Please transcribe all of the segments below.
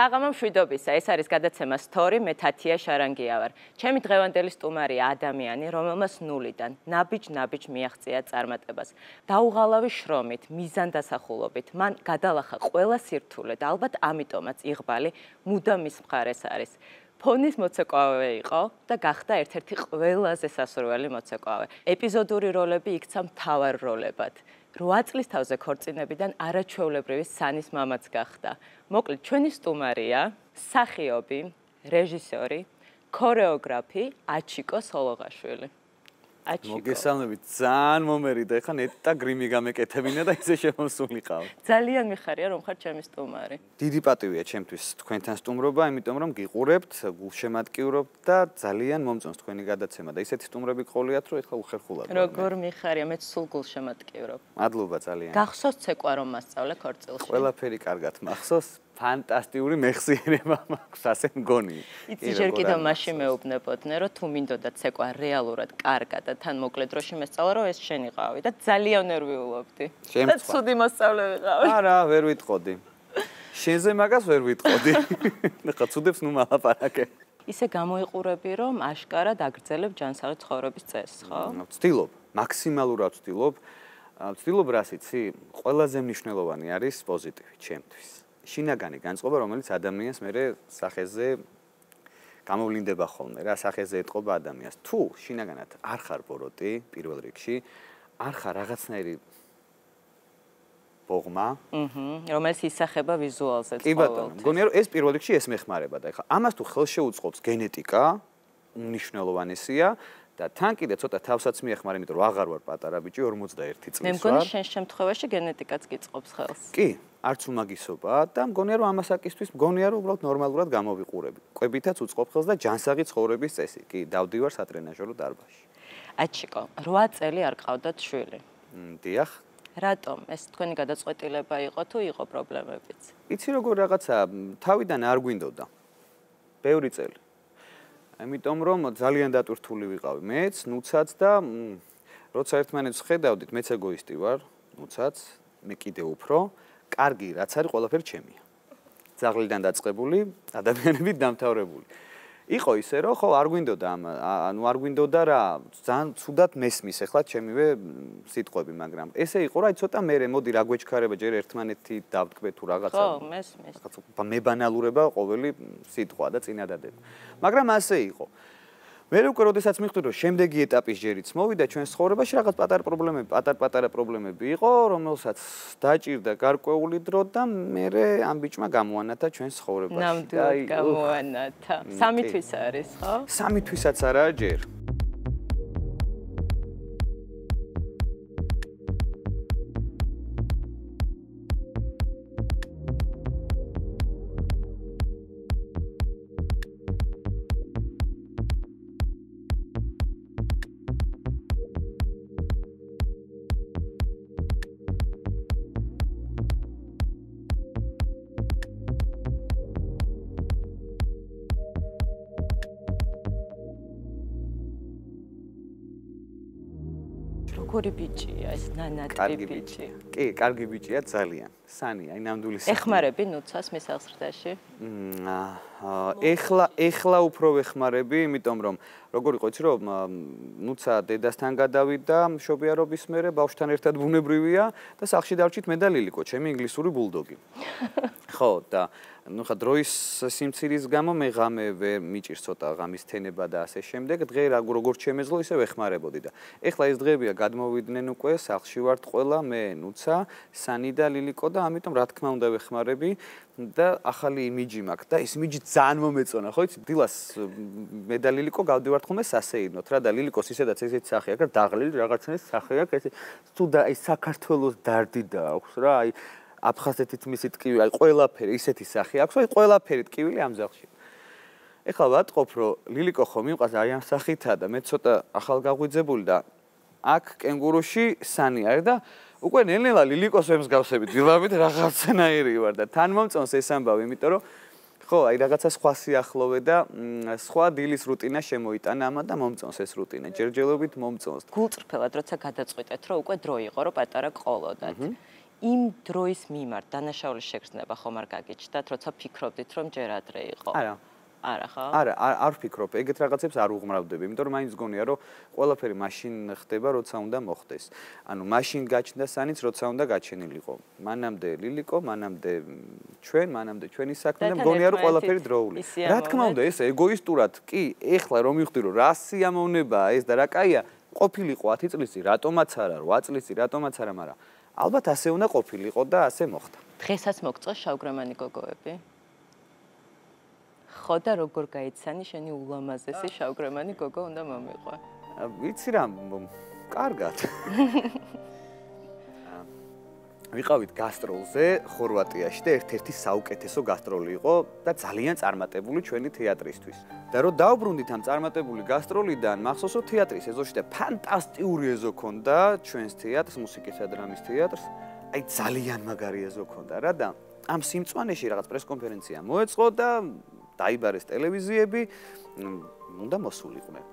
საღამო მშვიდობისა, ეს არის გადაცემა სტორი, მე თათია შარანგია ვარ. ჩემი დღევანდელი სტუმარია ადამიანი, რომელმაც ნულიდან ნაბიჯ-ნაბიჯ მიაღწია წარმატებას. დაუღალავი შრომით, მიზანდასახულობით, მან გადალახა ყველა სირთულე და ალბათ ამიტომაც იღბალი მუდამ მის მხარეს არის. ფონის მოცეკვავე იყო და გახდა ერთ-ერთი ყველაზე სასურველი მოცეკვავე. ეპიზოდური როლები იქცა მთავარ როლებად. 8 წლის თავზე ქორწინებიდან არაჩვეულებრივი სანის მამაც გახდა. მოკლედ, ჩვენი სტუმარია, სახიობი, რეჟისორი, ქორეოგრაფი აჩიკო სოლოღაშვილი. აჩიკო. მოგესალმებით, ძალიან მომერიდა. ეხლა ნეტა გრიმი გამეკეთებინა და ისე შემოსულიყავ. ძალიან მიხარია რომ ხარ ჩემი სტუმარი. დიდი პატივია ჩემთვის თქვენთან სტუმრობა, იმიტომ რომ გიყურებთ, გულშემატკივრობთ და ძალიან მომწონს თქვენი გადაცემა და ისეთი სტუმრები ყოლიათ, რომ ეხლა უხერხულად. როგორ მიხარია, მე სულ გულშემატკივრობ. მადლობა ძალიან. გახსოვს ცეკვა რომ მასწავლე ქორწილში? ყველაფერი კარგად მახსოვს. ფანტასტიკური მეხსიერება მაქვს, ასე მგონი. იცი, ჯერ კიდევ მაშინ მეუბნებოდნენ, რომ თუ მინდოდა ცეკვა რეალურად კარგად და თან მოკლედ დროში მესწავლა, რომ ეს შენი ყავი და ძალიან ნერვიულობდი. და ცუდი მოსწავლე ვიყავი. არა, ვერ ვიტყოდი. შენზე მაგას ვერ ვიტყოდი. ნახა, ცუდებს ნუ მალაპარაკე. ისე გამოიყურები, რომ აშკარად აგრძელებ ჯანსაღი ცხოვრების წესს, ხო? ვცდილობ, მაქსიმალურად ვცდილობ. ვცდილობ რას იცი? ყველაზე მნიშვნელოვანი არის პოზიტივი ჩემთვის. შინაგანი განწყობა, რომელიც ადამიანს მეરે სახეზე გამოვლინდება ხოლმე რა, სახეზე ეთყობა ადამიანს. თუ შინაგანად არ ხარ ბოროტი პირველ რიგში, არ ხარ რაღაცნაირი ბოგმა, აჰა, რომელიც ისახება ვიზუალზე. კი ბატონო, მგონია რომ ეს პირველ რიგში ეს მეხმარება და ეხლა ამას თუ ხელშეუწყობს გენეტიკა, უნიშნელოვანესია და თან კიდე ცოტა თავსაც მიეხმარ, იმიტომ რომ აღარ ვარ პატარა ბიჭი 41 წლის ვარ. მე მგონი შენ შემთხვევაში გენეტიკაც გიწყობს ხელს. კი, არც უმაგისობა და მგონია რომ ამასაკისთვის მგონია რომ უბრალოდ ნორმალურად გამოვიყურები. ყვებითაც უწყობ ხელს და ჯანსაღი ცხოვრების წესი. კი, დავდივარ სატრენაჟერო დარბაზში. აჩიკო, 8 წელი არ ყავდათ შვილი. დიახ. რატომ? ეს თქვენი გადაწყვეტილება იყო თუ იყო პრობლემებიც? იცი როგორ რაღაცა თავიდან არ გვინდოდა. ბევრი წელი. ამიტომ რომ ძალიან დატვირთული ვიყავი მეც, ნუცაც და როცა ერთმანეთს ხედავდით, მეც ეგოისტი ვარ, ნუცაც, მე კიდე უფრო. კარგი, რაც არის ყველაფერი ჩემია. ძაღლიდან დაწყებული, ადამიანებით დამთავრებული. იყო ისე, რომ ხო არ გვინდოდა ამ ანუ არ გვინდოდა რა, ძალიან ცუდად მესმის ახლა ჩემივე სიტყვები, მაგრამ ესე იყო რა, ცოტა მე მოდი რა გვეჩქარება ჯერ ერთმანეთი დავტკბე თუ რაღაცა. ხო, მესმის. რაღაცა მებანალურება ყოველი სიტყვა და წინადადება. მაგრამ ასე იყო. მე უკვე როდესაც მიხვდი რომ შემდეგი ეტაპის ჯერიც მოვიდა ჩვენ ცხოვრებაში რაღაც პატარ პრობლემები, პატარ-პატარა პრობლემები იყო, რომელსაც დაჭირდა გარკვეული დრო და მე ამ ბიჭმა გამოანათა ჩვენ ცხოვრებაში. ნამდვილად გამოანათა. სამი თვის არის, ხო? სამი თვისაც არაა ჯერ. როგორი ბიჭია ეს ნანატი ბიჭი? კი, კარგი ბიჭია ძალიან. სანი, აი ნამდვილი სანი. ეხმარები ნუცას მისაღსრდაში? ეხლა ეხლა უფრო ეხმარები, იმიტომ რომ როგორ იყო იცი რომ ნუცა დედასთან გადავიდა მშობიარობის მერე ბავშვთან ერთად ბუნებრივია და სახში დარჩით მედალილიყო ჩემი ინგლისური ბულდოგი. ხო და ну ხა დროის სიმცირის გამო მე ღამე ვერ მიჭირს ცოტა ღამის თენება და ასე შემდეგ. დღე როგორ შემეძლო ისე ვეხმარებოდი და ეხლა ეს დღეებია გადმოვიდნენ უკვე სახლში ვართ ყველა მე ნუცა, სანი და ლილიკო და ამიტომ რა თქმა უნდა ვეხმარები და ახალი იმიჯი მაქვს და ეს იმიჯი ძალიან მომეწონა ხო იცი დილას მე და ლილიკო გავდივართ ხოლმე სასეირნოთ რა და ლილიკოს ისედაც ესეთი სახე აქვს დაღლილი რაღაცნაირი სახე აქვს ეს თუ და აი საქართველოს დარდი და აქვს რა აი აფხაზეთით მისი ტკივილი, აი ყველაფერი ისეთი სახე აქვს, აი ყველაფერი ტკივილი ამ ზახში. ეხლა ვატყობ, რომ ლილიკო ხომ მიყვას აი ამ სახითა და მე ცოტა ახალგაღვიძებული და აქ კენგურუში სანი არის და უკვე ნელ-ნელა ლილიკოს ემსგავსები დილავით რაღაცნაირი ვარ და თან მომწონს ეს ამბავი, იმიტომ რომ ხო, აი რაღაცა სხვა სიახლოვე და სხვა დილის რუტინა შემოიტანა ამა და მომწონს ეს რუტინა. ჯერჯერობით მომწონს. გულწრფელად როცა გადაწყვეტეთ, რომ უკვე დრო იყო, რომ პატარა ყოლოდათ. იმ დროის მიმართ დანაშაულის შეგრძნება ხომ არ გაგიჩნდათ, როცა ფიქრობდით, რომ ჯერ ადრე იყო? არა. არა ხო? არა, არ ვფიქრობ, ეგეთ რაღაცებს არ უღმრავდები, იმიტომ რომ მაინც გონია, რომ ყველაფერი მაშინ ხდება, როცა უნდა მოხდეს. ანუ მაშინ გაჩნდა სანიც, როცა უნდა გაჩენილიყო. მანამდე ლილიკო, მანამდე ჩვენ, მანამდე ჩვენი საქმე და გონია, რომ ყველაფერი დროული. რა თქმა უნდა, ეს ეგოისტურად, კი, ეხლა რომ მივხვდი, რომ რა სიამოვნებაა ეს და რა კაია, ყოფილიყო 10 წლის წინ, რატომაც არა, 8 წლის წინ, რატომაც არა, მაგრამ ალბათ ასე უნდა ყოფილიყო და ასე მოხდა. დღესაც მოგწო შავგრემანი გოგოები? ხო და როგორ გაიცანი შენი ულამაზესი შავგრემანი გოგო უნდა მომიყვა? ვიცი რა, კარგად. ვიყავით გასტროლზე ხორვატიაში და ერთ-ერთი საუკეთესო გასტროლი იყო და ძალიან წარმატებული ჩვენი თეატრისთვის. და რომ დაუბრუნდით ამ წარმატებული გასტროლიდან, მახსოვს რომ თეატრის ეზოში და ფანტასტიკური ეზო ქონდა ჩვენს თეატრს, მუსიკისა და დრამის თეატრს. აი ძალიან მაგარი ეზო ქონდა რა და ამ სიმწვანეში რაღაც პრესკონფერენცია მოეწყო და დაიბარეს ტელევიზიები, უნდა მოსულიყვნენ.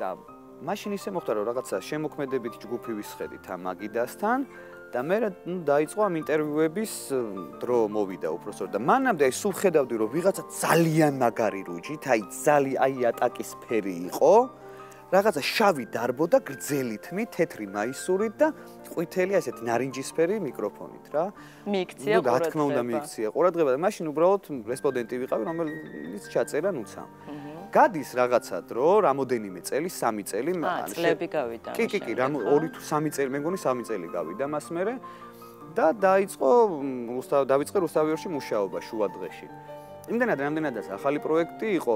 და მაშინ ისე მოხდა რომ რაღაცა შემოქმედებით ჯგუფი ვისხედით ამ მაგიდასთან და მე ნუ დაიწყო ამ ინტერვიუების დრო მოვიდა უბრალოდ და მანამდე აი სულ ხედავდი რომ ვიღაცა ძალიან მაგარი რუჯით, აი ზალი აი ატაკის ფერი იყო. რაღაცა შავი დარბო და გრძელი თმი, თეთრი მაისურით და ყვითელი ასეთი ნარინჯისფერი მიკროფონით რა. მიიქცია ყურადღება. ნუ რა თქმა უნდა მიიქცია ყურადღება და მაშინ უბრალოდ რესპონდენტი ვიყავი, რომელიც ჩაწერა ნუცა. გადის რაღაცა დრო, რამოდენიმე წელი, 3 წელი, ან წლები გავიდა. კი, კი, კი, რამ 2 თუ 3 წელი, მე მგონი 3 წელი გავიდა მას მერე და დაიწყო რუსთავ დავიწყე რუსთავიორში მუშაობა შუა დღეში. იმდენად რამდენადაც ახალი პროექტი იყო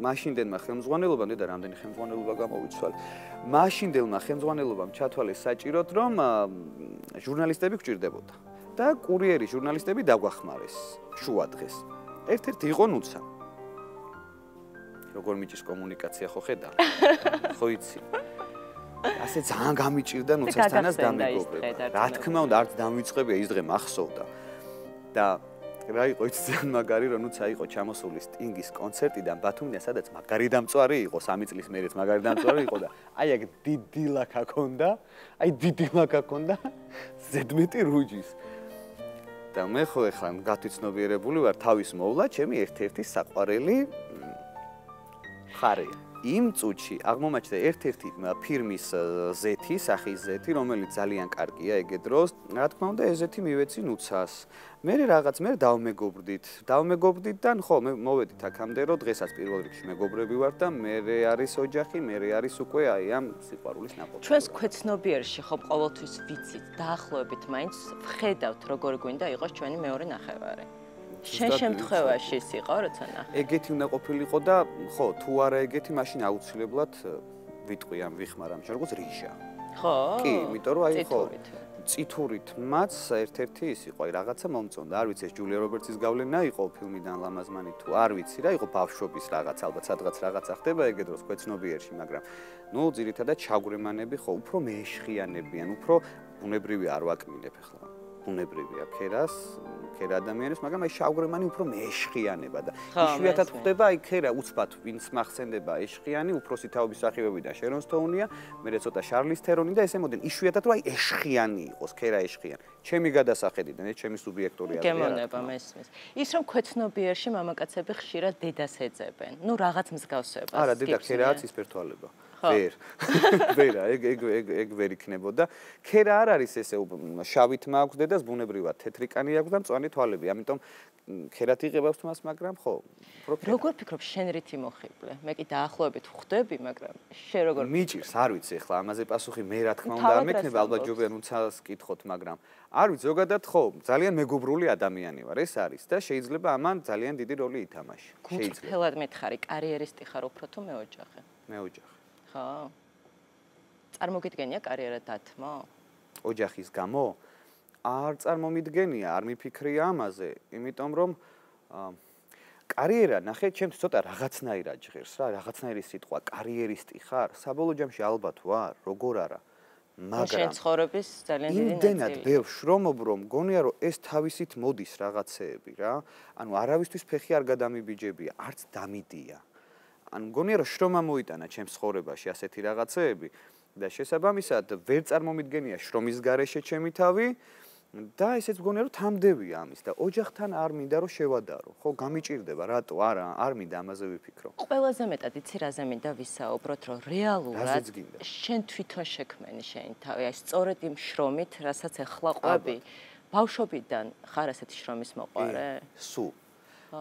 მაშინდელმა ხელმძღვანელობამ და რამდენი ხელმძღვანელობა გამოვიცვალ. მაშინდელმა ხელმძღვანელობამ ჩათვალეს საჭიროდ, რომ ჟურნალისტები გვჭირდებოდა და კურიერი ჟურნალისტები დაგვახმარეს შუა დღეს. ერთ-ერთი იყო ნუცა. როგორ მიჭის კომუნიკაცია ხო ხედა? ხო იცი. ასე ძალიან გამიჭირდა ნუცასთანაც დამეგობრება. რა თქმა უნდა, არც დამიწყებია ის დღე მახსოვდა. და რა იყო ის ძალიან მაგარი რომ ნუცა იყო ჩამოსული სტინგის კონცერტიდან ბათუმიდან სადაც მაგარი დამწვარი იყო 3 წლის მერეც მაგარი დამწვარი იყო და აი აქ დიდი ლაკა ქონდა აი დიდი ლაკა ქონდა ზედმეტი რუჯის. და მე ხო ეხლა გათვიცნობიერებული ვარ თავის მოვლა ჩემი ერთ-ერთი საყვარელი ხარი იმ წუთში აღმომაჩნდა ერთ-ერთი ფირმის ზეთი, სახის ზეთი, რომელიც ძალიან კარგია ეგეთ დროს. რა თქმა უნდა, ეს ზეთი მივეცი ნუცას. მე რაღაც მე დავმეგობრდით. დავმეგობრდით და ხო, მე მოვედით აქამდე, რომ დღესაც პირველ რიგში მეგობრები ვარ და მე არის ოჯახი, მე არის უკვე აი ამ სიყვარულის ნაკოდი. ჩვენს ქვეცნობიერში ხო ყოველთვის ვიცით, დაახლოებით მაინც ვხედავთ, როგორ გვინდა იყოს ჩვენი მეორე ნახევარი. შენ შემთხვევაში ის იყო როცა ნახე? ეგეთი უნდა ყოფილიყო და ხო, თუ არა ეგეთი, მაშინ აუცილებლად ვიტყვი ამ ვიხმარ ამ შეგოს რიჟა. ხო? კი, იმიტომ რომ აი ხო. ციტურით მაც ერთ-ერთი ის იყო, აი რაღაცა მომწონდა. არ ვიცი ეს ჯულია რობერტსის გავლენა იყო ფილმიდან ლამაზმანი თუ არ ვიცი რა, იყო ბავშვობის რაღაც, ალბათ სადღაც რაღაცა ხდება ეგეთ დროს ქვეცნობიერში, მაგრამ ნუ ძირითადად ჩაგვრემანები ხო უფრო მეშხიანებიან, უფრო ბუნებრივი არ ვაკმინებ ახლა. ბუნებრივია ქერას, ქერა ადამიანის, მაგრამ აი შავგრემანი უფრო მეშხიანება და იშვიათად ხდება აი ქერა უცბად ვინც მახსენდება ეშხიანი, უფროსი თაობის სახიობიდან შერონ სტოუნია, მე ცოტა შარლის თერონი და ესე მოდენ იშვიათად რომ აი ეშხიანი იყოს ქერა ეშხიანი. ჩემი გადასახედიდან ეს ჩემი სუბიექტური აზრია. გემონება მესმის. ის რომ ქვეცნობიერში მამაკაცები ხშირად დედას ეძებენ. ნუ რაღაც მსგავსებას. არა, დედა ქერაა ცისფერთვალება. ვერ. ვერ, ეგ ეგ ეგ ეგ ვერ იქნებოდა. ქერა არ არის ესე შავით მაქვს დედას ბუნებრივად თეთრი კანი აქვს და მწვანე თვალები. ამიტომ ქერათ იღებავს თმას, მაგრამ ხო. როგორ ფიქრობ შენ რითი მოხიბლე? მე კი დაახლოებით ხვდები, მაგრამ შე როგორ მიჭირს, არ ვიცი ახლა ამაზე პასუხი მე რა თქმა უნდა არ მექნება, ალბათ ჯობია ნუცას კითხოთ, მაგრამ არ ვიცი, ზოგადად ხო, ძალიან მეგობრული ადამიანი ვარ, ეს არის და შეიძლება ამან ძალიან დიდი როლი ითამაშე. შეიძლება. ხელად მითხარი, კარიერისტი ხარ უფრო თუ მეოჯახე? მეოჯახე. ხო? წარმოგიდგენია კარიერა დათმო? ოჯახის გამო? არ წარმომიდგენია, არ მიფიქრია ამაზე, იმიტომ რომ კარიერა, ნახე, ჩემთვის ცოტა რაღაცნაირად ჟღერს რა, რაღაცნაირი სიტყვა, კარიერისტი ხარ? საბოლოო ჯამში ალბათ ვარ, როგორ არა? მაგრამ შენ ცხოვრების ძალიან დიდი ნაწილი. იმდენად ბევრ შრომობ რომ გონია რომ ეს თავისით მოდის რაღაცეები რა. ანუ არავისთვის ფეხი არ გადამიბიჯებია, არც დამიდია. ანუ მგონია რომ შრომა მოიტანა ჩემს ცხოვრებაში ასეთი რაღაცეები და შესაბამისად ვერ წარმომიდგენია შრომის გარეშე ჩემი თავი და ესეც მგონია რომ თამდევია ამის და ოჯახთან არ მინდა რომ შევადარო. ხო, გამიჭirdება, რატო? არა, არ მინდა ამაზე ვიფიქრო. ყველაზე მეტად იცი რაზე მინდა ვისაუბროთ, რომ რეალურად შენ თვითონ შექმენი შენი თავი, აი სწორედ იმ შრომით, რასაც ეხლა ყვები. ბავშვობიდან ხარ ასეთი შრომის მოყარე? სულ.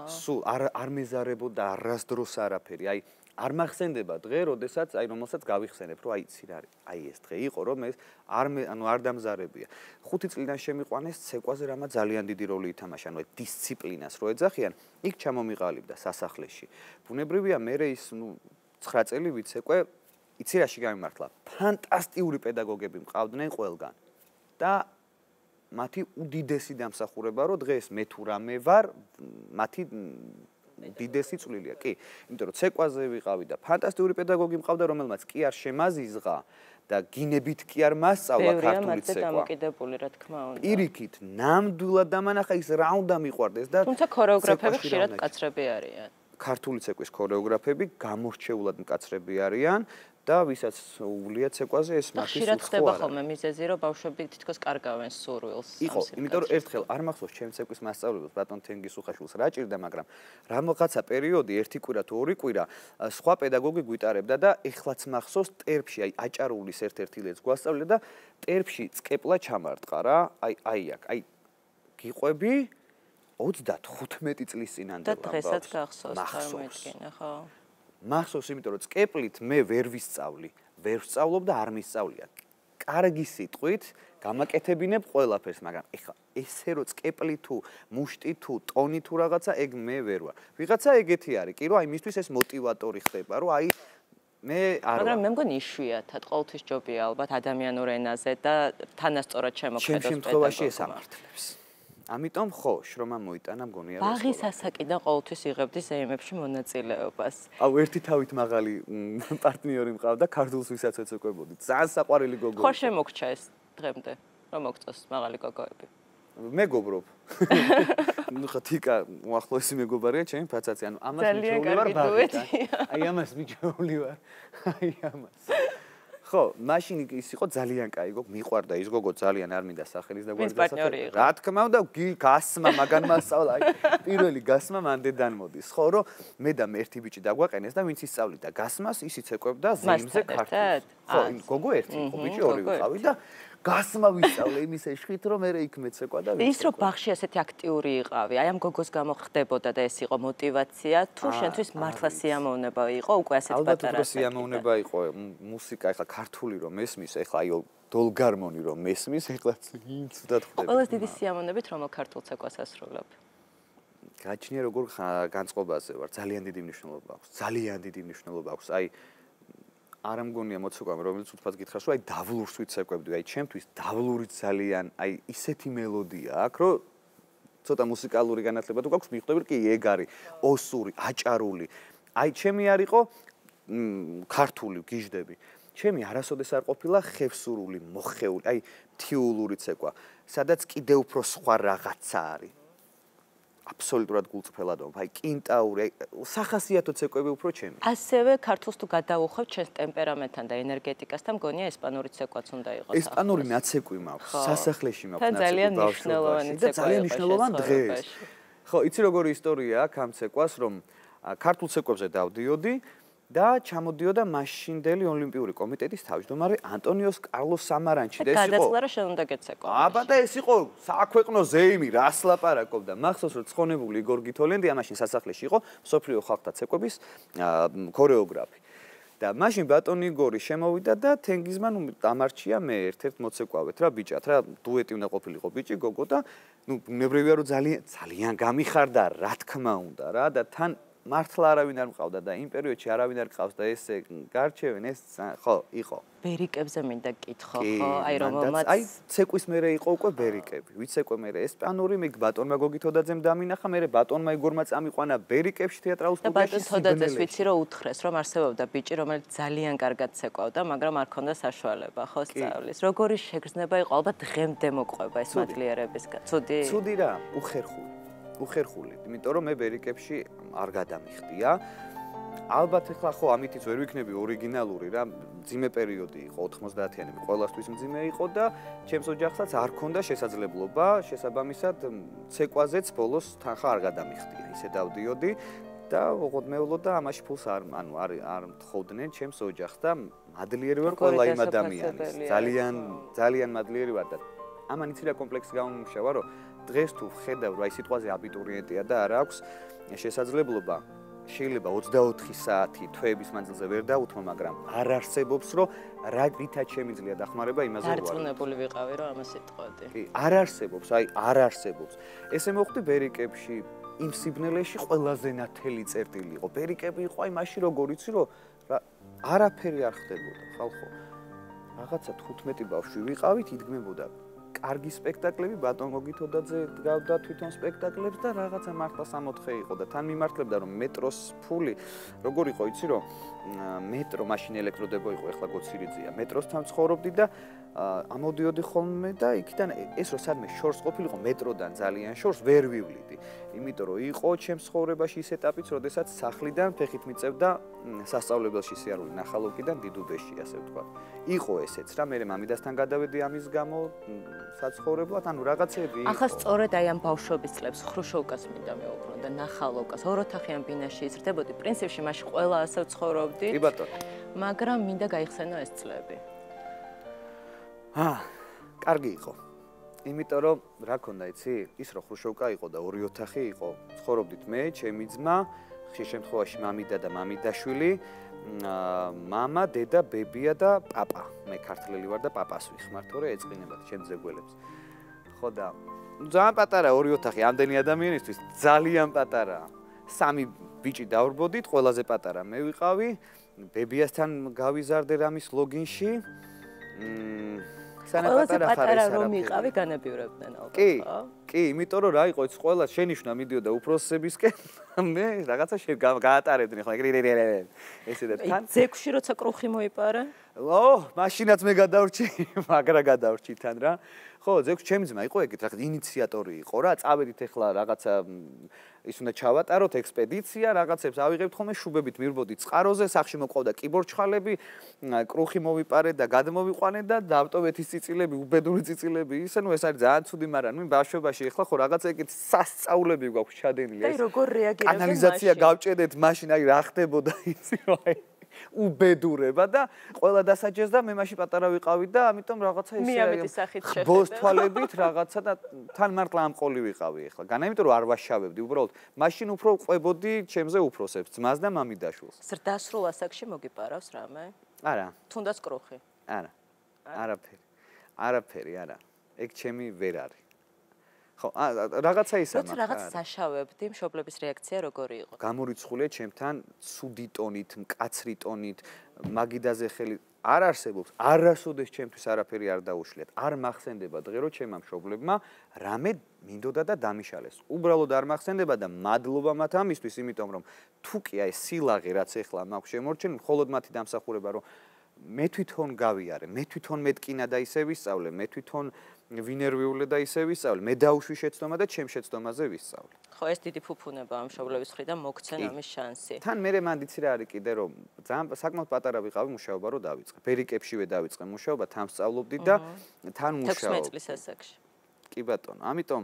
სულ არ არ მეზარებოდა არასდროს არაფერი. აი არ მახსენდება დღე, როდესაც აი რომელსაც გავიხსენებ, რომ აი ცირ არის. აი ეს დღე იყო, რომ ეს არ ანუ არ დამზარებია. ხუთი წლიდან შემიყვანეს ცეკვაზე, რამა ძალიან დიდი როლი ითამაშა, ანუ დისციპლინას რო ეძახიან, იქ ჩამომიყალიბდა სასახლეში. ბუნებრივია, მე ის ნუ 9 წელი ვიცეკვე, იცი რაში გამიმართლა. ფანტასტიკური პედაგოგები მყავდნენ ყველგან. და მათი უდიდესი დამსახურება, რომ დღეს მე თუ რამე ვარ, მათი დიდესი წვლილია, კი. იმიტომ რომ ცეკვაზე ვიყავი და ფანტასტიკური პედაგოგი მყავდა, რომელმაც კი არ შემაზიზღა და გინებით კი არ მასწავლა ქართული ცეკვა. ბევრია დამოკიდებული, რა თქმა უნდა. პირიქით, ნამდვილად დამანახა ის რა უნდა მიყვარდეს და თუმცა ქორეოგრაფები ხშირად კაცრები არიან. ქართული ცეკვის ქორეოგრაფები გამორჩეულად მკაცრები არიან და ვისაც უვლია ცეკვაზე ეს მათი ხშირად ხდება ხოლმე მიზეზი რომ ბავშვები თითქოს კარგავენ სურვილს იყო იმიტომ რომ ერთხელ არ მახსოვს ჩემ ცეკვის მასწავლებლებს ბატონ თენგის უხაშვილს რა ჭირდა მაგრამ რაღაცა პერიოდი ერთი კვირა თუ ორი კვირა სხვა პედაგოგი გვიტარებდა და ეხლაც მახსოვს ტერფში აი აჭარულის ერთ-ერთი ლეც გვასწავლე და ტერფში წკეპლა ჩამარტყა რა. აი აი აქ აი გიყვები 35 წლის წინანდელი და დღესაც გახსოვს წარმოიდგინე ხო მახსოვს, იმიტომ რომ წკეპლით მე ვერ ვისწავლი, ვერ ვსწავლობ და არ მისწავლია. კარგი სიტყვით გამაკეთებინებ ყველაფერს, მაგრამ ეხლა ესე რო წკეპლი თუ მუშტი თუ ტონი თუ რაღაცა ეგ მე ვერ ვარ. ვიღაცა ეგეთი არის, კი რომ აი მისთვის ეს მოტივატორი ხდება, რომ აი მე არ მაგრამ მე მგონი იშვიათად ყოველთვის ჯობია ალბათ ადამიანურ ენაზე და თანასწორად შემოქმედოს პედაგოგმა. ჩემ შემთხვევაში ეს ამართლებს. ამიტომ ხო, შრომა მოიტანა მგონია რომ ბაღის ასაკიდან ყოველთვის იღებდი ზეიმებში მონაწილეობას. აუ, ერთი თავით მაღალი პარტნიორი მყავდა, ქართულს ვისაც ეცოკვებოდი. ძალიან საყვარელი გოგო. ხო შემოგჩა ეს დღემდე, რომ მოგწოს მაღალი გოგოები. მეგობრობ. ხა თიკა უახლოესი მეგობარია ჩემი ფაცაცი, ანუ ამას მიჩვეული ვარ ბაღით. აი ამას მიჩვეული ვარ. აი ამას. ხო, მაშინ ის იყო ძალიან кай, გოგ მიყვარდა ის გოგო ძალიან არ მინდა სახელის და გვარდასახელი. რა თქმა უნდა, გასმა მაგან მასწავლა. პირველი გასმა მანდედან მოდის. ხო, რომ მე და მე ერთი ბიჭი დაგვაყენეს და ვინც ისწავლიდა გასმას, ისიც ეკვებდა ზიმზე ქართულს. ხო, გოგო ერთი იყო, ბიჭი ორი ვიყავი და გასმა ვისწავლე იმის ეშხით, რომ მე იქ მეცეკვა და ის რომ ბაღში ასეთი აქტიური ხდები. აი ამ გოგოს გამო ხდებოდა და ეს იყო мотиваცია. თუ შენთვის მართლა სიამოვნება იყო, უკვე ასეთ პატარა. ალბათ უფრო სიამოვნება იყო მუსიკა, ეხლა ქართული რომ ესმის, ეხლა აი დოლგარმონი რომ ესმის, ეხლა ცუდად ხდება. ყველაზე დიდი სიამოვნებით რომელ ქართულ ცეკვას ასრულებ? გაჩნია როგორ განწყობაზე ვარ, ძალიან დიდი მნიშვნელობა აქვს, ძალიან დიდი მნიშვნელობა აქვს. აი არ ამგონია მოცუკვამ რომელიც უცბად გითხრას რომ აი დავლურს ვიცეკვებდი აი ჩემთვის დავლური ძალიან აი ისეთი მელოდია აქვს რომ ცოტა მუსიკალური განათლება თუ გაქვს მიხვდები კი ეგ არის ოსური აჭარული. აი ჩემი არისო ქართული გიждები ჩემი არასოდეს არ ყოფილა ხევსურული მოხეული აი თიულური ცეკვა. სადაც კიდე უფრო სხვა რაღაცა არის აბსოლუტურად გულწრფელად ვარ. აი კინტაური, სახასიათო ცეკვები უფრო ჩემი. ასევე ქართულს თუ გადაუხებ ჩემს ტემპერამენტთან და ენერგეტიკასთან, მგონია ესპანური ცეკვაც უნდა იყოს. ესპანური ნაცეკვი მაქვს, სასახლეში მაქვს ნაცეკვი. ძალიან მნიშვნელოვანი ცეკვა. და ძალიან მნიშვნელოვანი დღეს. ხო, იცი როგორი ისტორია აქვს ამ ცეკვას, რომ ქართულ ცეკვებზე დავდიოდი და ჩამოდიოდა მაშინდელი ოლიმპიური კომიტეტის თავმჯდომარე ანტონიოს კარლოს სამარანჩი და ეს იყო გადაწყვეტა რომ შენ უნდა გეცეკო. აბა და ეს იყო საქვეყნო ზეიმი რას ლაპარაკობდა. მახსოვს რომ ცხონებული იგორ გითოლენდი ამაში სასახლეში იყო სოფლიო ხალხთა ცეკვების ქორეოგრაფი. და მაშინ ბატონი იგორი შემოვიდა და თენგიზმა ნუ დამარჩია მე ერთ-ერთ მოცეკვავეთ რა ბიჭად რა დუეტი უნდა ყოფილიყო ბიჭი გოგო და ნუ ნებრევია რომ ძალიან ძალიან გამიხარდა რა თქმა უნდა რა და თან მართლა არავინ არ მყავდა და იმ პერიოდში არავინ არ ყავს და ესე გარჩევენ ეს ხო იყო. ბერიკებზე მინდა კითხო ხო? აი რომელმაც აი ცეკვის მერე იყო უკვე ბერიკები ვიცეკვე მერე. ესპანური მე ბატონმა გოგითოდაძემ დამინახა მე ბატონმა იგორმა წამიყვანა ბერიკებში თეატრალურ სტუდიაში და ბატონ თოდაძეს ვიცი რომ უთხრეს რომ არსებობდა ბიჭი რომელიც ძალიან კარგად ცეკვავდა მაგრამ არ ქონდა საშუალება ხო სწავლის. როგორი შეგრძნება იყო ალბათ დღემდე მოყვება ეს მადლიერებისგან ცუდი ცუდი რა უხერხული უხერხული, იმიტომ რომ მე ბერიკებში არ გადამიხდია. ალბათ ახლა ხო ამითიც ვერ ვიქნები ორიგინალური რა ძიმე პერიოდი იყო 90-იანი ყოველასთვის ძიმე იყო და ჩემს ოჯახსაც არ ქონდა შესაძლებლობა შესაბამისად ცეკვაზეც ბოლოს თანხა არ გადამიხდია ისე დავდიოდი და უღოდმეულო და ამაში ფულს არ ანუ არ არ მთხოვდნენ ჩემს ოჯახს და მადლიერი ვარ ყველა იმ ადამიანის ძალიან ძალიან მადლიერი ვარ და ამან იცი რა კომპლექსი გამომუშავა რომ დღეს თუ ხედავ რა ის სიტყვაზე აბიტურიენტია და არ აქვს შესაძლებლობა შეიძლება 24 საათი თვეების მანძილზე ვერ დაუთმო, მაგრამ არ არსებობს, რომ რა რითაც შემიძლია დახმარება იმაზე ვარ. დარწმუნებული ვიყავი, რომ ამას იტყოდი. კი, არ არსებობს, აი, არ არსებობს. ესე მოხდი ბერიკებში, იმ სიბნელეში ყველაზე ნათელი წერტილი იყო. ბერიკები იყო აი მაშინ როგორ იცი, რომ რა არაფერი არ ხდებოდა, ხალხო. რაღაცა 15 ბავშვი ვიყავით, იდგმებოდა კარგი სპექტაკლები ბატონ გოგითოდაძე დგავდა თვითონ სპექტაკლებს და რაღაცა მართლა 64 იყო და თან მიმართლებდა რომ მეტროს ფული როგორ იყო იცი რომ მეტრო მაშინ ელექტროდებო იყო ეხლა გოცირიძია მეტროსთან ცხოვრობდი და ამოდიოდი ხოლმე და იქიდან ეს რო სადმე შორს ყოფილიყო მეტროდან ძალიან შორს ვერ ვივლიდი. იმიტომ რომ იყო ჩემს ცხოვრებაში ის ეტაპიც, როდესაც სახლიდან ფეხით მიწევდა სასწავლებელში სიარული ნახალოკიდან დიდუბეში, ასე ვთქვა. იყო ესეც რა, მე მამიდასთან გადავედი ამის გამო საცხოვრებლად, ანუ რაღაცეები იყო. ახლა სწორედ აი ამ ბავშვობის წლებს ხრუშოვკას მინდა მეუბრუნდა ნახალოკას. ოროთახიან ბინაში იზრდებოდი, პრინციპში მაშინ ყველა ასე ცხოვრობდი. კი ბატონო. მაგრამ მინდა გაიხსენო ეს წლები. აა, კარგი იყო. იმიტომ რომ რა ქონდა, იცი? ის რო ხრუშოვკა იყო და ორი ოთახი იყო. ცხოვრობდით მე, ჩემი ძმა, ხშირ შემთხვევაში მამიდა და მამიდაშვილი, აა, мама, დედა, ბებია და პაპა. მე ქართლელი ვარ და პაპას ვიხმართ, თორე ეწყინებათ ჩემ ზეგველებს. ხო და ძალიან პატარა ორი ოთახი ამდენი ადამიანისთვის, ძალიან პატარა. სამი ბიჭი დავრბოდით, ყველაზე პატარა მე ვიყავი. ბებიასთან გავიზარდე რამის ლოგინში. მმ სანაკატარა ხარ ეს რომ იყავი განაპირებდნენ ალბათ კი კი იმიტომ რომ რა იყო ეს ყველა შენიშნა მიდიოდა უფროსებისკენ? მე რაღაცა შე გაატარებდნენ ხო ეგრე ესე და თან ზექში როცა კრუხი მოიპარა? ო მაშინაც მე გადავრჩი მაგრა გადავრჩი თან რა. ხო ზექში ჩემი ძმა იყო ეგეთ რაღაც ინიციატორი იყო რა. წავედით ახლა რაღაცა ის უნდა ჩავატაროთ ექსპედიცია, რაღაცებს ავიღებთ ხოლმე შუბებით მირბოდით წყაროზე, სახში მოყვავდა კიბორჩხალები, კრუხი მოვიპარე და გადმოვიყვანე და დავტოვეთ ის ციცილები, უბედური ციცილები. ისე ნუ ეს არის ძალიან ცუდი, მაგრამ ნუ ბავშვობაში ახლა ხო რაღაცა ეგეთ სასწაულები გვაქვს ჩადენილი. აი როგორ რეაგირებენ ანალიზაცია გავჭედეთ მაშინ, აი რა ხდებოდა იცი, აი უბედურება და ყველა დასაჯეს და მე მაშინ პატარა ვიყავი და ამიტომ რაღაცა ისე ბოს თვალებით რაღაცა და თან მართლა ამყოლი ვიყავი ახლა. განა იმიტომ რომ არ ვაშავებდი უბრალოდ მაშინ უფრო ყვებოდი ჩემზე უფროსებს, ძმას და მამიდაშულს. ზრდასრულ ასაკში მოგიპარავს რამე? არა. თუნდაც კრუხი? არა. არაფერი. არაფერი არა. ეგ ჩემი ვერ არის. ხო, რაღაცა ისა მაქვს. როცა რაღაც საშავებდი, მშობლების რეაქცია როგორი იყო? გამორიცხულია ჩემთან ცუდი ტონით, მკაცრი ტონით, მაგიდაზე ხელი არ არსებობს. არასოდეს ჩემთვის არაფერი არ დაუშლიათ. არ მახსენდება დღე რომ ჩემმა მშობლებმა რამე მინდოდა და დამიშალეს. უბრალოდ არ მახსენდება და მადლობა მათ ამისთვის, იმიტომ რომ თუ კი აი სილაღე რაც ეხლა მაქვს შემორჩენ, მხოლოდ მათი დამსახურება რომ მე თვითონ გავიარე, მე თვითონ მეტკინა და ისე ვისწავლე, მე თვითონ ვინერვიულე და ისე ვისწავლე, მე დაუშვი შეცდომა და ჩემ შეცდომაზე ვისწავლე. ხო, ეს დიდი ფუფუნება ამ შობლების მხრიდან მოგცენ ამის შანსი. თან მე მანდიცი რა არის კიდე რომ ძალიან საკმაოდ პატარა ვიყავი მუშაობა რო დავიწყე. ბერიკებშივე დავიწყე მუშაობა, თან სწავლობდი და თან მუშაობ. 16 წლის ასაკში. კი ბატონო, ამიტომ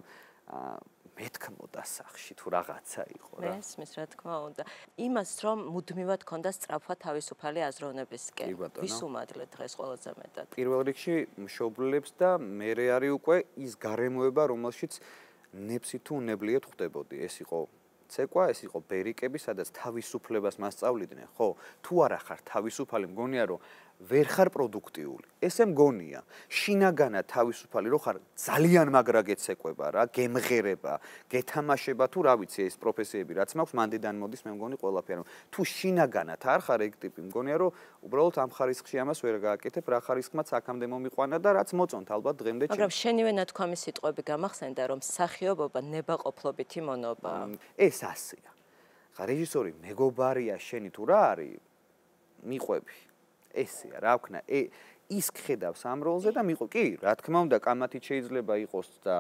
აა მეთქმოდა სახში თუ რაღაცა იყო რა. მესმის რა თქმა უნდა. იმას რომ მუდმივად ქონდა სწრაფვა თავისუფალი აზროვნებისკენ. ვის უმადლე დღეს ყველაზე მეტად? პირველ რიგში მშობლებს და მე არის უკვე ის გარემოება რომელშიც ნებსი თუ უნებლიეთ ხვდებოდი. ეს იყო ცეკვა, ეს იყო ბერიკები, სადაც თავისუფლებას მასწავლიდნენ, ხო? თუ არა ხარ თავისუფალი, მგონია რომ ვერ ხარ პროდუქტიული. ესე მგონია. შინაგანა თავისუფალი რო ხარ, ძალიან მაგრა გეცეკვება რა, გემღერება, გეთამაშება თუ რა ვიცი ეს პროფესიები რაც მაქვს, მანდიდან მოდის მე მგონი ყველაფერი. თუ შინაგანად არ ხარ ეგ ტიპი, მგონია რომ უბრალოდ ამ ხარისხში ამას ვერ გააკეთებ, რა ხარისხმაც აქამდე მომიყვანა და რაც მოწონთ ალბათ დღემდე ჩემ. მაგრამ შენივე ნათქვამი სიტყვები გამახსენდა რომ სახიობობა ნებაყოფლობითი მონობა. ეს ასია. ხა რეჟისორი მეგობარია შენი თუ რა არის? მიყვები. ესეა რა ვქნა ე ის ხედავს ამ როლზე და მიყო კი რა თქმა უნდა კამათი შეიძლება იყოს და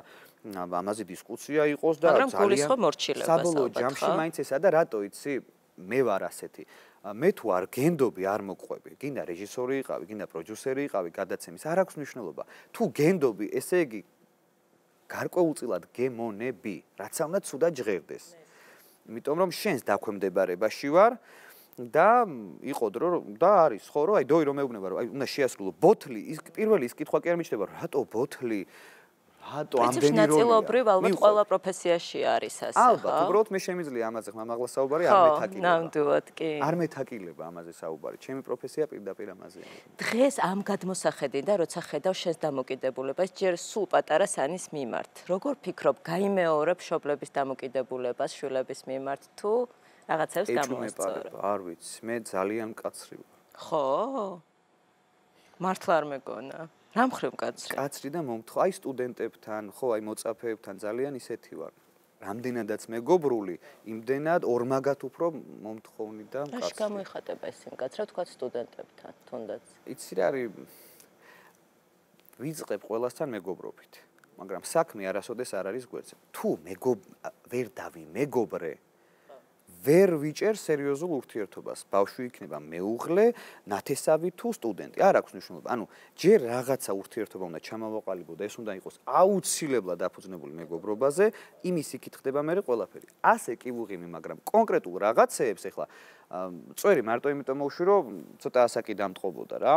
ამაზე დისკუსია იყოს და ძალიან საბოლოო ჯამში მაინც ესა და რატო იცი მე ვარ ასეთი მე თუ არ გენდობი, არ მოყვები, გინდა რეჟისორი იყავი, გინდა პროდიუსერი იყავი, გადაცემის, არ აქვს მნიშვნელობა. თუ გენდობი, ესე იგი გარკვეულწილად გემონები, რაც უნდა ცუდა ჟღერდეს. იმიტომ რომ შენს დაქვემდებარებაში ვარ და იყო დრო და არის ხო რომ აი დოი რომ მეუბნება რომ აი უნდა შეასრულო ბოთლი ის პირველი ის კითხვა კი არ მიჩნდება რატო ბოთლი რატო ამდენი როლია? ნაწილობრივ ალბათ ყველა პროფესიაში არის ასე, ხო? ალბათ, უბრალოდ მე შემიძლია ამაზე ხმამაღლა საუბარი არ მეთაკილება. ნამდვილად კი. არ მეთაკილება ამაზე საუბარი. ჩემი პროფესია პირდაპირ ამაზეა. დღეს ამ გადმოსახედიდან, როცა ხედავ შენს დამოკიდებულებას, ჯერ სულ პატარა სანის მიმართ. როგორ ფიქრობ, გაიმეორებ შობლების დამოკიდებულებას შვილების მიმართ თუ რაღაცებს გამოსწორებ? არ ვიცი, მე ძალიან კაცრი ვარ. ხო? მართლა არ მეგონა. რა მხრივ კაცრი? კაცრი და მომთხო, აი სტუდენტებთან, ხო, აი მოწაფეებთან ძალიან ისეთი ვარ. რამდენადაც მეგობრული, იმდენად ორმაგად უფრო მომთხოვნი და კაცრი. რა გამოიხატება ეს იმ კაცრა თქვა სტუდენტებთან, თუნდაც? იცი რა არის? ვიწყებ ყველასთან მეგობრობით, მაგრამ საქმე არასოდეს არ არის გვერდზე. თუ მეგობ ვერ დავი მეგობრე, ვერ ვიჭერ სერიოზულ ურთიერთობას. ბავშვი იქნება მეუღლე, ნათესავი თუ სტუდენტი. არ აქვს მნიშვნელობა. ანუ ჯერ რაღაცა ურთიერთობა უნდა ჩამოვაყალიბო და ეს უნდა იყოს აუცილებლად დაფუძნებული მეგობრობაზე, იმის იქით ხდება მე ყველაფერი. ასე კი ვუღიმი, მაგრამ კონკრეტულ რაღაცეებს ეხლა წვერი მარტო იმიტომ მოვშვი, რომ ცოტა ასაკი დამტყობოდა რა.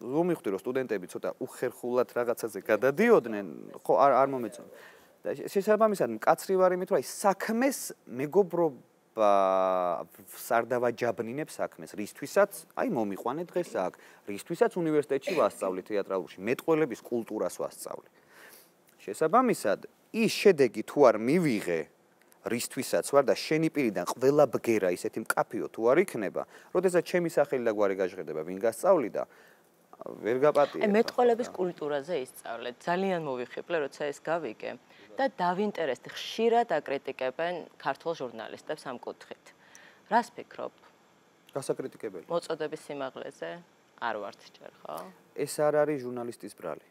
რომ მიხდი რომ სტუდენტები ცოტა უხერხულად რაღაცაზე გადადიოდნენ, ხო არ არ მომეწონა. და შესაბამისად მკაცრი ვარ იმით, რომ აი საქმეს მეგობრობა სარდავა ჯაბნინებს საქმეს, რისთვისაც, აი მომიყვანე დღეს აქ, რისთვისაც უნივერსიტეტში ვასწავლი თეატრალურში, მეტყველების კულტურას ვასწავლი. შესაბამისად, ის შედეგი თუ არ მივიღე, რისთვისაც ვარ და შენი პირიდან ყველა ბგერა ისეთი მკაფიო თუ არ იქნება, როდესაც ჩემი სახელი და გვარი გაჟღერდება, ვინ გასწავლი და ვერ გაპატიე. აი მეტყველების კულტურაზე ისწავლეთ. ძალიან მოვიხიბლე, როცა ეს გავიგე. და დავინტერესდი ხშირად აკრიტიკებენ ქართულ ჟურნალისტებს ამ კუთხით. რას ფიქრობ? გასაკრიტიკებელი. მოწოდების სიმაღლეზე არ ვართ ჯერ, ხო? ეს არ არის ჟურნალისტის ბრალი.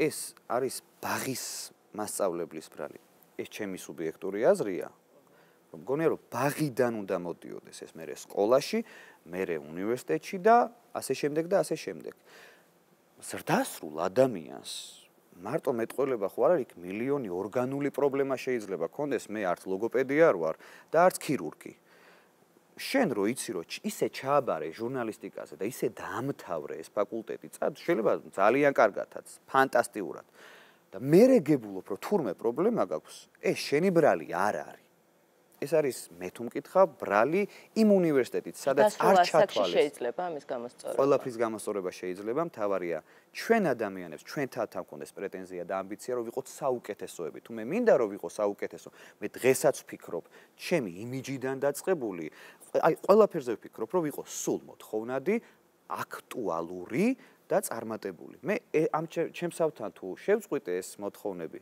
ეს არის ბაღის მასწავლებლის ბრალი. ეს ჩემი სუბიექტური აზრია. რომ მგონია რომ ბაღიდან უნდა მოდიოდეს ეს მერე სკოლაში, მერე უნივერსიტეტში და ასე შემდეგ და ასე შემდეგ. ზრდასრულ ადამიანს მარტო მეტყოლება ხო არ არის მილიონი ორგანული პრობლემა შეიძლება კონდეს მე არც ლოგოპედი არ ვარ და არც ქირურგი. შენ რო იცი რო ისე ჩააბარე ჟურნალისტიკაზე და ისე დაამთავრე ეს ფაკულტეტი წად შეიძლება ძალიან კარგათაც ფანტასტიკურად და მე რეგებულობ რომ თურმე პრობლემა გაქვს. ეს შენი ბრალი არ არის ეს არის მე თუ მკითხავ ბრალი იმ უნივერსიტეტით, სადაც არ ჩათვალეს. შეიძლება ამის გამოსწორება. ყველაფრის გამოსწორება შეიძლება, მთავარია ჩვენ ადამიანებს, ჩვენ თათა მქონდეს პრეტენზია და ამბიცია, რომ ვიყოთ საუკეთესოები. თუ მე მინდა რომ ვიყო საუკეთესო, მე დღესაც ვფიქრობ, ჩემი იმიჯიდან დაწყებული, აი ყველაფერზე ვფიქრობ, რომ ვიყო სულ მოთხოვნადი, აქტუალური და წარმატებული. მე ამ ჩემსავთან თუ შევწყვიტე ეს მოთხოვნები,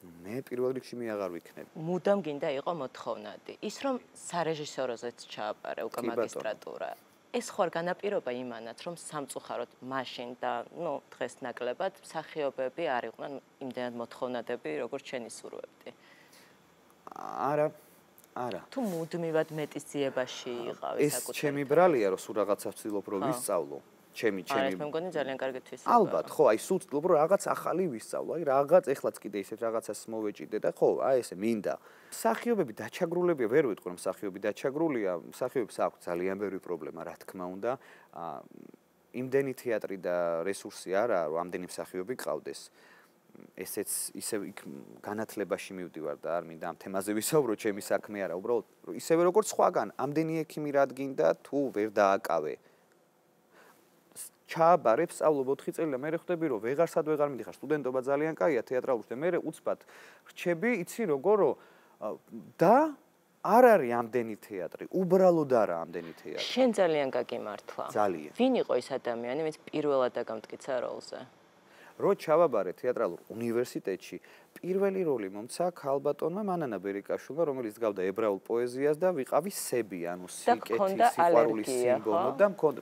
მე პირველ რიგში მე აღარ ვიქნები. მუდამ გინდა იყო მოთხოვნადი. ის რომ სარეჟისოროზეც ჩააბარე უკვე მაგისტრატურა. ეს ხوار განაპირობა იმანაც, რომ სამწუხაროდ მაშინ და ნუ დღეს ნაკლებად მსახიობები არ იყვნენ იმდენად მოთხოვნადები, როგორც შენ ისურვებდი. არა, არა. თუ მუდმივად მეტის ძიებაში იყავი საკუთარ. ეს ჩემი ბრალია, რომ სულ რაღაცა ვცდილობ რომ ვისწავლო. ჩემი ჩემი არა მე მგონი ძალიან კარგი თვისება. ალბათ ხო აი სულ ვთქვი რომ რაღაც ახალი ვისწავლო აი რაღაც ეხლაც კიდე ისეთ რაღაცას მოვეჭიდე და ხო აი ესე მინდა. სახიობები დაჩაგრულებია ვერ ვიტყვი რომ სახიობი დაჩაგრულია სახიობებს აქვს ძალიან ბევრი პრობლემა რა თქმა უნდა. იმდენი თეატრი და რესურსი არა რომ ამდენი სახიობი ყავდეს. ესეც ისე იქ განათლებაში მივდივარ და არ მინდა ამ თემაზე ვისაუბრო ჩემი საქმე არა უბრალოდ ისევე როგორც სხვაგან ამდენი ექიმი რადგინდა თუ ვერ დააკავე ჩააბარებ სწავლობ 4 წელი და მე ხვდები რომ ვეღარსად ვეღარ მიდიხარ. სტუდენტობა ძალიან კაია თეატრალურში და მე უცბად რჩები იცი როგორო და არ არის ამდენი თეატრი უბრალოდ არა ამდენი თეატრი. შენ ძალიან გაგიმართლა ძალიან. ვინ იყო ეს ადამიანი? ვინც პირველად დაგამტკიცა როლზე. რო ჩავაბარე თეატრალურ უნივერსიტეტში პირველი როლი მომცა ქალბატონმა მანანა ბერიკაშვილმა რომელიც გავდა ებრაულ პოეზიას და ვიყავი სები ანუ სიკეთის სიყვარულის სიმბოლო და მქონდა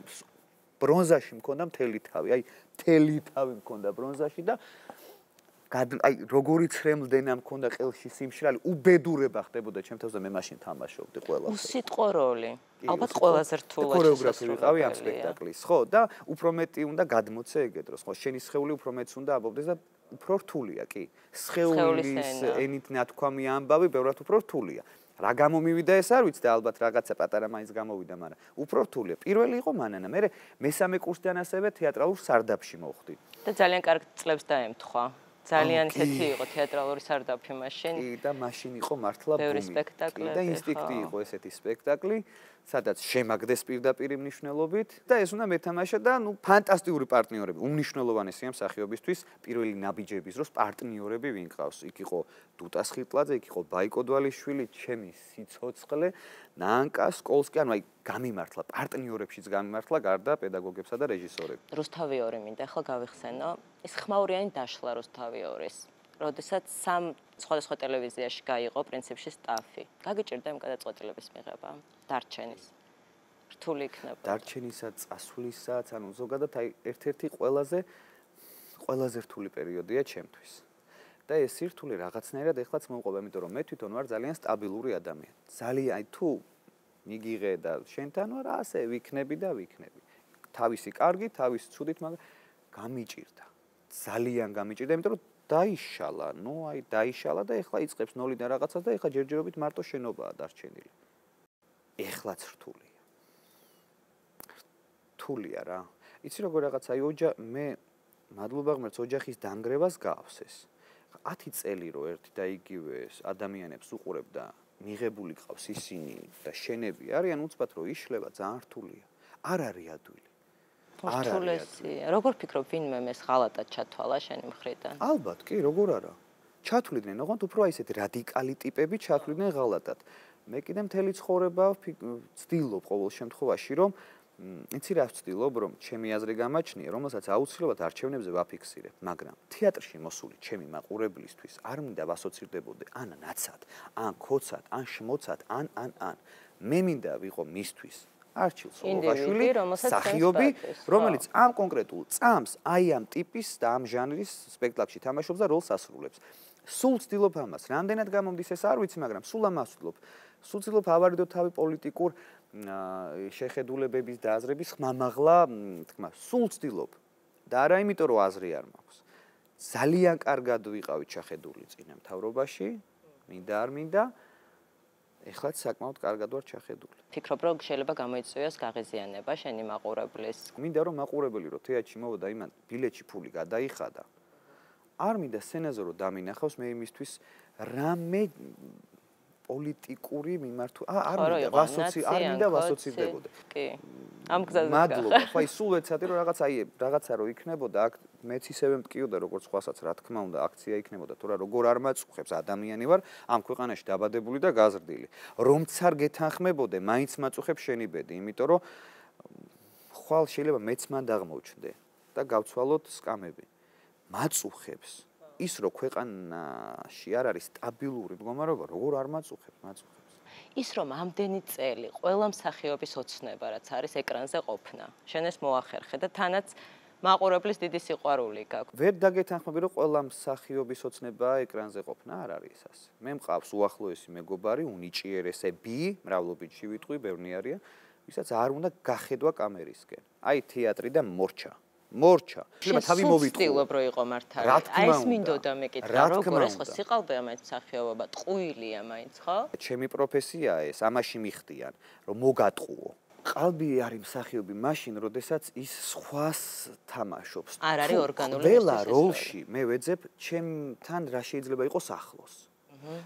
ბრონზაში მქონდა მთელი თავი, აი მთელი თავი მქონდა ბრონზაში და აი როგორი ცრემლდენა მქონდა ყელში სიმშრალი უბედურება ხდებოდა. ჩემ თავზე მე მაშინ თამაშობდი ყველა უსიტყო როლი. ალბათ ყველაზე რთულად ქორეოგრაფი ვიყავი ამ სპექტაკლის ხო და უფრო მეტი უნდა გადმოცე ეგ დროს ხო შენი სხეული უფრო მეტს უნდა აბობდეს და უფრო რთულია კი. სხეულის ენით ნათქვამი ამბავი ბევრად უფრო რთულია რა გამომივიდა ეს არ ვიცი და ალბათ რაღაცა პატარა მაინც გამოვიდა მაგრამ უფრო რთულია. პირველი იყო მანანა. მე მესამე კურსიდან ასევე თეატრალურ სარდაფში მოხვდი. და ძალიან კარგ წლებს დაემთხვა. ძალიან ცეთი იყო თეატრალური სარდაფი მაშინ. კი და მაშინ იყო მართლა ბევრი სპექტაკლი და ინსტინქტი იყო ესეთი სპექტაკლი. სადაც შემაგდეს პირდაპირ მნიშვნელობით და ეს უნდა მეთამაშა და ნუ ფანტასტიკური პარტნიორები, უმნიშვნელოვანესი ამ სახიობისთვის პირველი ნაბიჯების დროს პარტნიორები ვინ ყავს? იქ იყო დუტას ხიტლაძე, იქ იყო ბაიკოდვალიშვილი, ჩემი სიცოცხლე, ნანკა სკოლსკი, ანუ აი გამიმართლა პარტნიორებშიც გამიმართლა გარდა პედაგოგებსა და რეჟისორებს. რუსთავი 2 მინდა ახლა გავიხსენო. ეს ხმაურიანი დაშლა რუსთავი 2-ის. როდესაც სამ სხვადასხვა ტელევიზიაში გაიყო პრინციპში სტაფი. გაგიჭირდა იმ გადაწყვეტილების მიღება დარჩენის. რთული იქნება. დარჩენისა, წასვლისა, ანუ ზოგადად აი ერთ-ერთი ყველაზე ყველაზე რთული პერიოდია ჩემთვის. და ეს სირთული რაღაცნაირად ეხლაც მომყვება, იმიტომ რომ მე თვითონ ვარ ძალიან სტაბილური ადამიანი. ძალიან აი თუ მიგიღე და შენთან ვარ, ასე ვიქნები და ვიქნები. თავისი კარგი, თავისი ცუდით, მაგრამ გამიჭირდა. ძალიან გამიჭირდა, იმიტომ რომ დაიშალა, ну, აი დაიშალა და ეხლა იწყებს ნოლიდან რაღაცას და ეხლა ჯერჯერობით მარტო შენობაა დარჩენილი. ეხლაც რთულია. რთულია რა. იცი როგორ რაღაც აი ოჯა მე მადლობა ღმერთს ოჯახის დანგრევას გავს ეს. 10 წელი რო ერთი და იგივე ადამიანებს უყურებ და მიღებული ყავს ისინი და შენები არიან უცბად რო იშლება ძალიან რთულია. არ არის ადვილი. რთულესია. როგორ ფიქრობ, ვინმე მეს ღალატად ჩათვალა შენი მხრიდან? ალბათ, კი, როგორ არა. ჩათვლიდნენ, ოღონდ უფრო აი ესეთი რადიკალი ტიპები ჩათვლიდნენ ღალატად. მე კიდე მთელი ცხოვრება ვცდილობ ყოველ შემთხვევაში, რომ იცი რა ვცდილობ, რომ ჩემი აზრი გამაჩნია, რომელსაც აუცილებლად არჩევნებზე ვაფიქსირებ, მაგრამ თეატრში მოსული ჩემი მაყურებლისთვის არ მინდა ვასოცირდებოდე ან ნაცად, ან ქოცად, ან შმოცად, ან ან ან. მე მინდა ვიყო მისთვის არჩილ სოლოგაშვილი სახიობი რომელიც ამ კონკრეტულ წამს აი ამ ტიპის და ამ ჟანრის სპექტაკლში თამაშობს და როლს ასრულებს. სულ ვცდილობ ამას რამდენად გამომდის ეს არ ვიცი მაგრამ სულ ამას ვცდილობ. სულ ვცდილობ ავარიდო თავი პოლიტიკურ შეხედულებების და აზრების ხმამაღლა თქმა სულ ვცდილობ. და არა იმიტომ რომ აზრი არ მაქვს. ძალიან კარგად ვიყავით შეხედული წინამთავრობაში მინდა არ მინდა ეხლაც საკმაოდ კარგად ვარ ჩახედული. ფიქრობ, რომ შეიძლება გამოიწვიოს გაღიზიანება შენი მაყურებლის. მინდა რომ მაყურებელი რო თეატრში მოვიდა იმან ბილეთში ფული გადაიხადა. არ მინდა სცენაზე რო დამინახავს მე იმისთვის რამე პოლიტიკური მიმართულება. აა არ მინდა ვასოცი არ მინდა ვასოცირდებოდე. კი. ამ გზაზე მადლობა. ხო, ის სულ ეცადი რომ რაღაც აი რაღაცა რო იქნებოდა, აქ მეც ისევე მტკიოდა როგორც სხვასაც, რა თქმა უნდა, აქცია იქნებოდა, თუ რა როგორ არ მაწუხებს ადამიანი ვარ ამ ქვეყანაში დაბადებული და გაზრდილი. რომც არ გეთანხმებოდე, მაინც მაწუხებს შენი ბედი, იმიტომ რომ ხვალ შეიძლება მეც მან დაღმოვჩნდე და გავცვალოთ სკამები. მაწუხებს. ის რო ქვეყანაში არ არის სტაბილური მდგომარეობა, როგორ არ მაწუხებს, მაწუხებს. ის რომ ამდენი წელი ყველა მსახიობის ოცნება რაც არის ეკრანზე ყოფნა. შენ ეს მოახერხე და თანაც მაყურებლის დიდი სიყვარული გაქვს. ვერ დაგეთანხმები რომ ყველა მსახიობის ოცნება ეკრანზე ყოფნა არ არის ასე. მე მყავს უახლოესი მეგობარი, უნიჭიერესები, მრავლობითში ვიტყვი, ბევრი არიან, ვისაც არ უნდა გახედვა კამერისკენ. აი თეატრი და მორჩა. მორჩა. შეიძლება თავი მოვიტყო. ვცდილობ რომ იყო მართალი. აი ეს მინდოდა მეკითხა როგორ ეს ხო სიყალბეა მაინც სახეობა, ტყუილია მაინც ხო? ჩემი პროფესიაა ეს, ამაში მიხდიან, რომ მოგატყუო. ყალბი არის მსახიობი მაშინ, როდესაც ის სხვას თამაშობს. არ არის ორგანული. ყველა როლში მე ვეძებ ჩემთან რა შეიძლება იყოს ახლოს.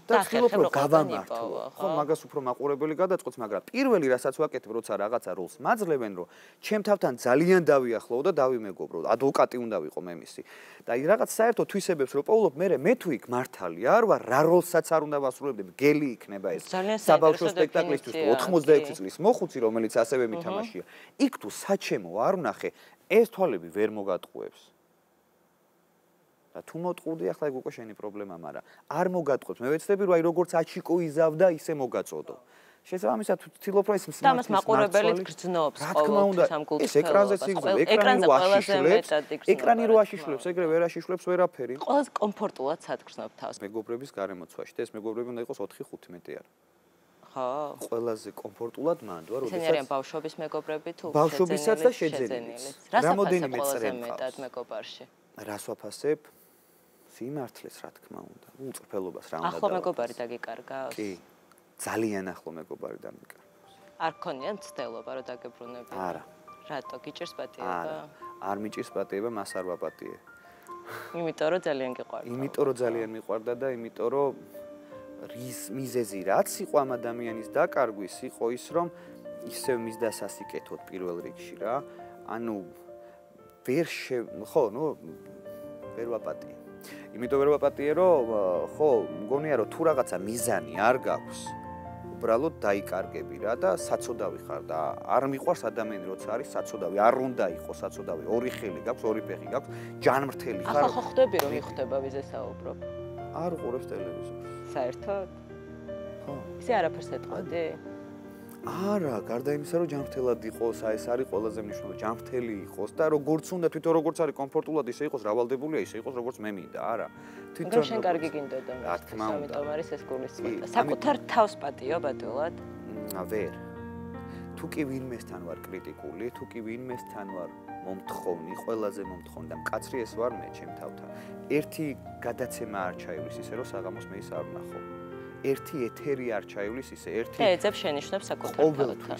და ვცდილობ რომ გავამართლო. ხო, მაგას უფრო მაყურებელი გადაწყვეტს, მაგრამ პირველი რასაც ვაკეთებ, როცა რაღაცა როლს მაძლევენ, რომ ჩემ თავთან ძალიან დავიახლო და დავიმეგობრო, ადვოკატი უნდა ვიყო მე მისი. და აი რაღაც საერთო თვისებებს რო პოულობ, მე მე თუ იქ მართალი არ ვარ, რა როლსაც არ უნდა ვასრულებდე, გელი იქნება ეს. საბავშვო სპექტაკლისთვის 86 წლის მოხუცი, რომელიც ასევე მითამაშია. იქ თუ საჩემო არ ვნახე, ეს თვალები ვერ მოგატყუებს. და თუ მოტყუდი ახლა ეგ უკვე შენი პრობლემა, მაგრამ არ მოგატყობს. მე ვეცდები რომ აი როგორც აჩიკო იზავდა, ისე მოგაწოდო. შესაბამისად რომ ეს მსმენელი და მას მაყურებელიც გრძნობს ყოველთვის ამ გულს ეს ეკრანზეც იგრძნობს ეკრანი რო აშიშვლებს ეკრანი რო აშიშვლებს ეგრე ვერ აშიშვლებს ვერაფერი ყველაზე კომფორტულად სათქრძნობ თავს. მეგობრების გარემოცვაში. და ეს მეგობრები უნდა იყოს 4-15 არა ხო ყველაზე კომფორტულად მანდ ვარ როდესაც ეს ბავშვობის მეგობრები თუ ბავშვობისაც და შეძენილიც რამოდენიმე წრე მეტად მეგობარში? რას ვაფასებ სიმართლეს რა თქმა უნდა უწრფელობას რა უნდა ახლა მეგობარი დაგიკარგავს კი ძალიან ახლო მეგობარი დამიკარგავს. არ ქონია მცდელობა რომ დაგებრუნებინა? არა. რატო გიჭირს პატიება? არა. არ მიჭირს პატიება, მას არ ვაპატიე. იმიტომ რომ ძალიან გიყვარდა. იმიტომ რომ ძალიან მიყვარდა და იმიტომ რომ რის მიზეზი რაც იყო ამ ადამიანის დაკარგვის იყო ის რომ ისევ მის დასასიკეთოთ პირველ რიგში რა. ანუ ვერ ხო, ნუ ვერ ვაპატიე. იმიტომ ვერ ვაპატიე რომ ხო, მგონია რომ თუ რაღაცა მიზანი არ გაქვს, უბრალოდ დაიკარგები რა და საცოდავი ხარ და არ მიყვარს ადამიანი როცა არის საცოდავი არ უნდა იყოს საცოდავი. ორი ხელი გაქვს ორი ფეხი გაქვს ჯანმრთელი ხარ. ახლა ხო ხვდები რომ იხდება ვიზე საუბრობ არ უყურებს ტელევიზორს. საერთოდ? ხო. ისე არაფერს ეთყოდი არა, გარდა იმისა, რომ ჯანმრთელად იყოს, აი ეს არის ყველაზე მნიშვნელოვანი, ჯანმრთელი იყოს და როგორც უნდა თვითონ როგორც არის კომფორტულად ისე იყოს რავალდებულია, ისე იყოს როგორც მე მინდა, არა. თვითონ შენ კარგი გინდოდა რა თქმა უნდა. ამიტომ არის ეს გულისწყობა. საკუთარ თავს პატიო ბატულად? ვერ. თუ კი ვინმესთან ვარ კრიტიკული, თუ კი ვინმესთან ვარ მომთხოვნი, ყველაზე მომთხოვნი და მკაცრი ეს ვარ მე ჩემ თავთან. ერთი გადაცემა არ ჩაივლის ისე რომ საღამოს მე ის არ ვნახო. ერთი ეთერი არ ჩაივლის ისე ერთი და ეძებს შენიშვნებს საკუთარ თავთან.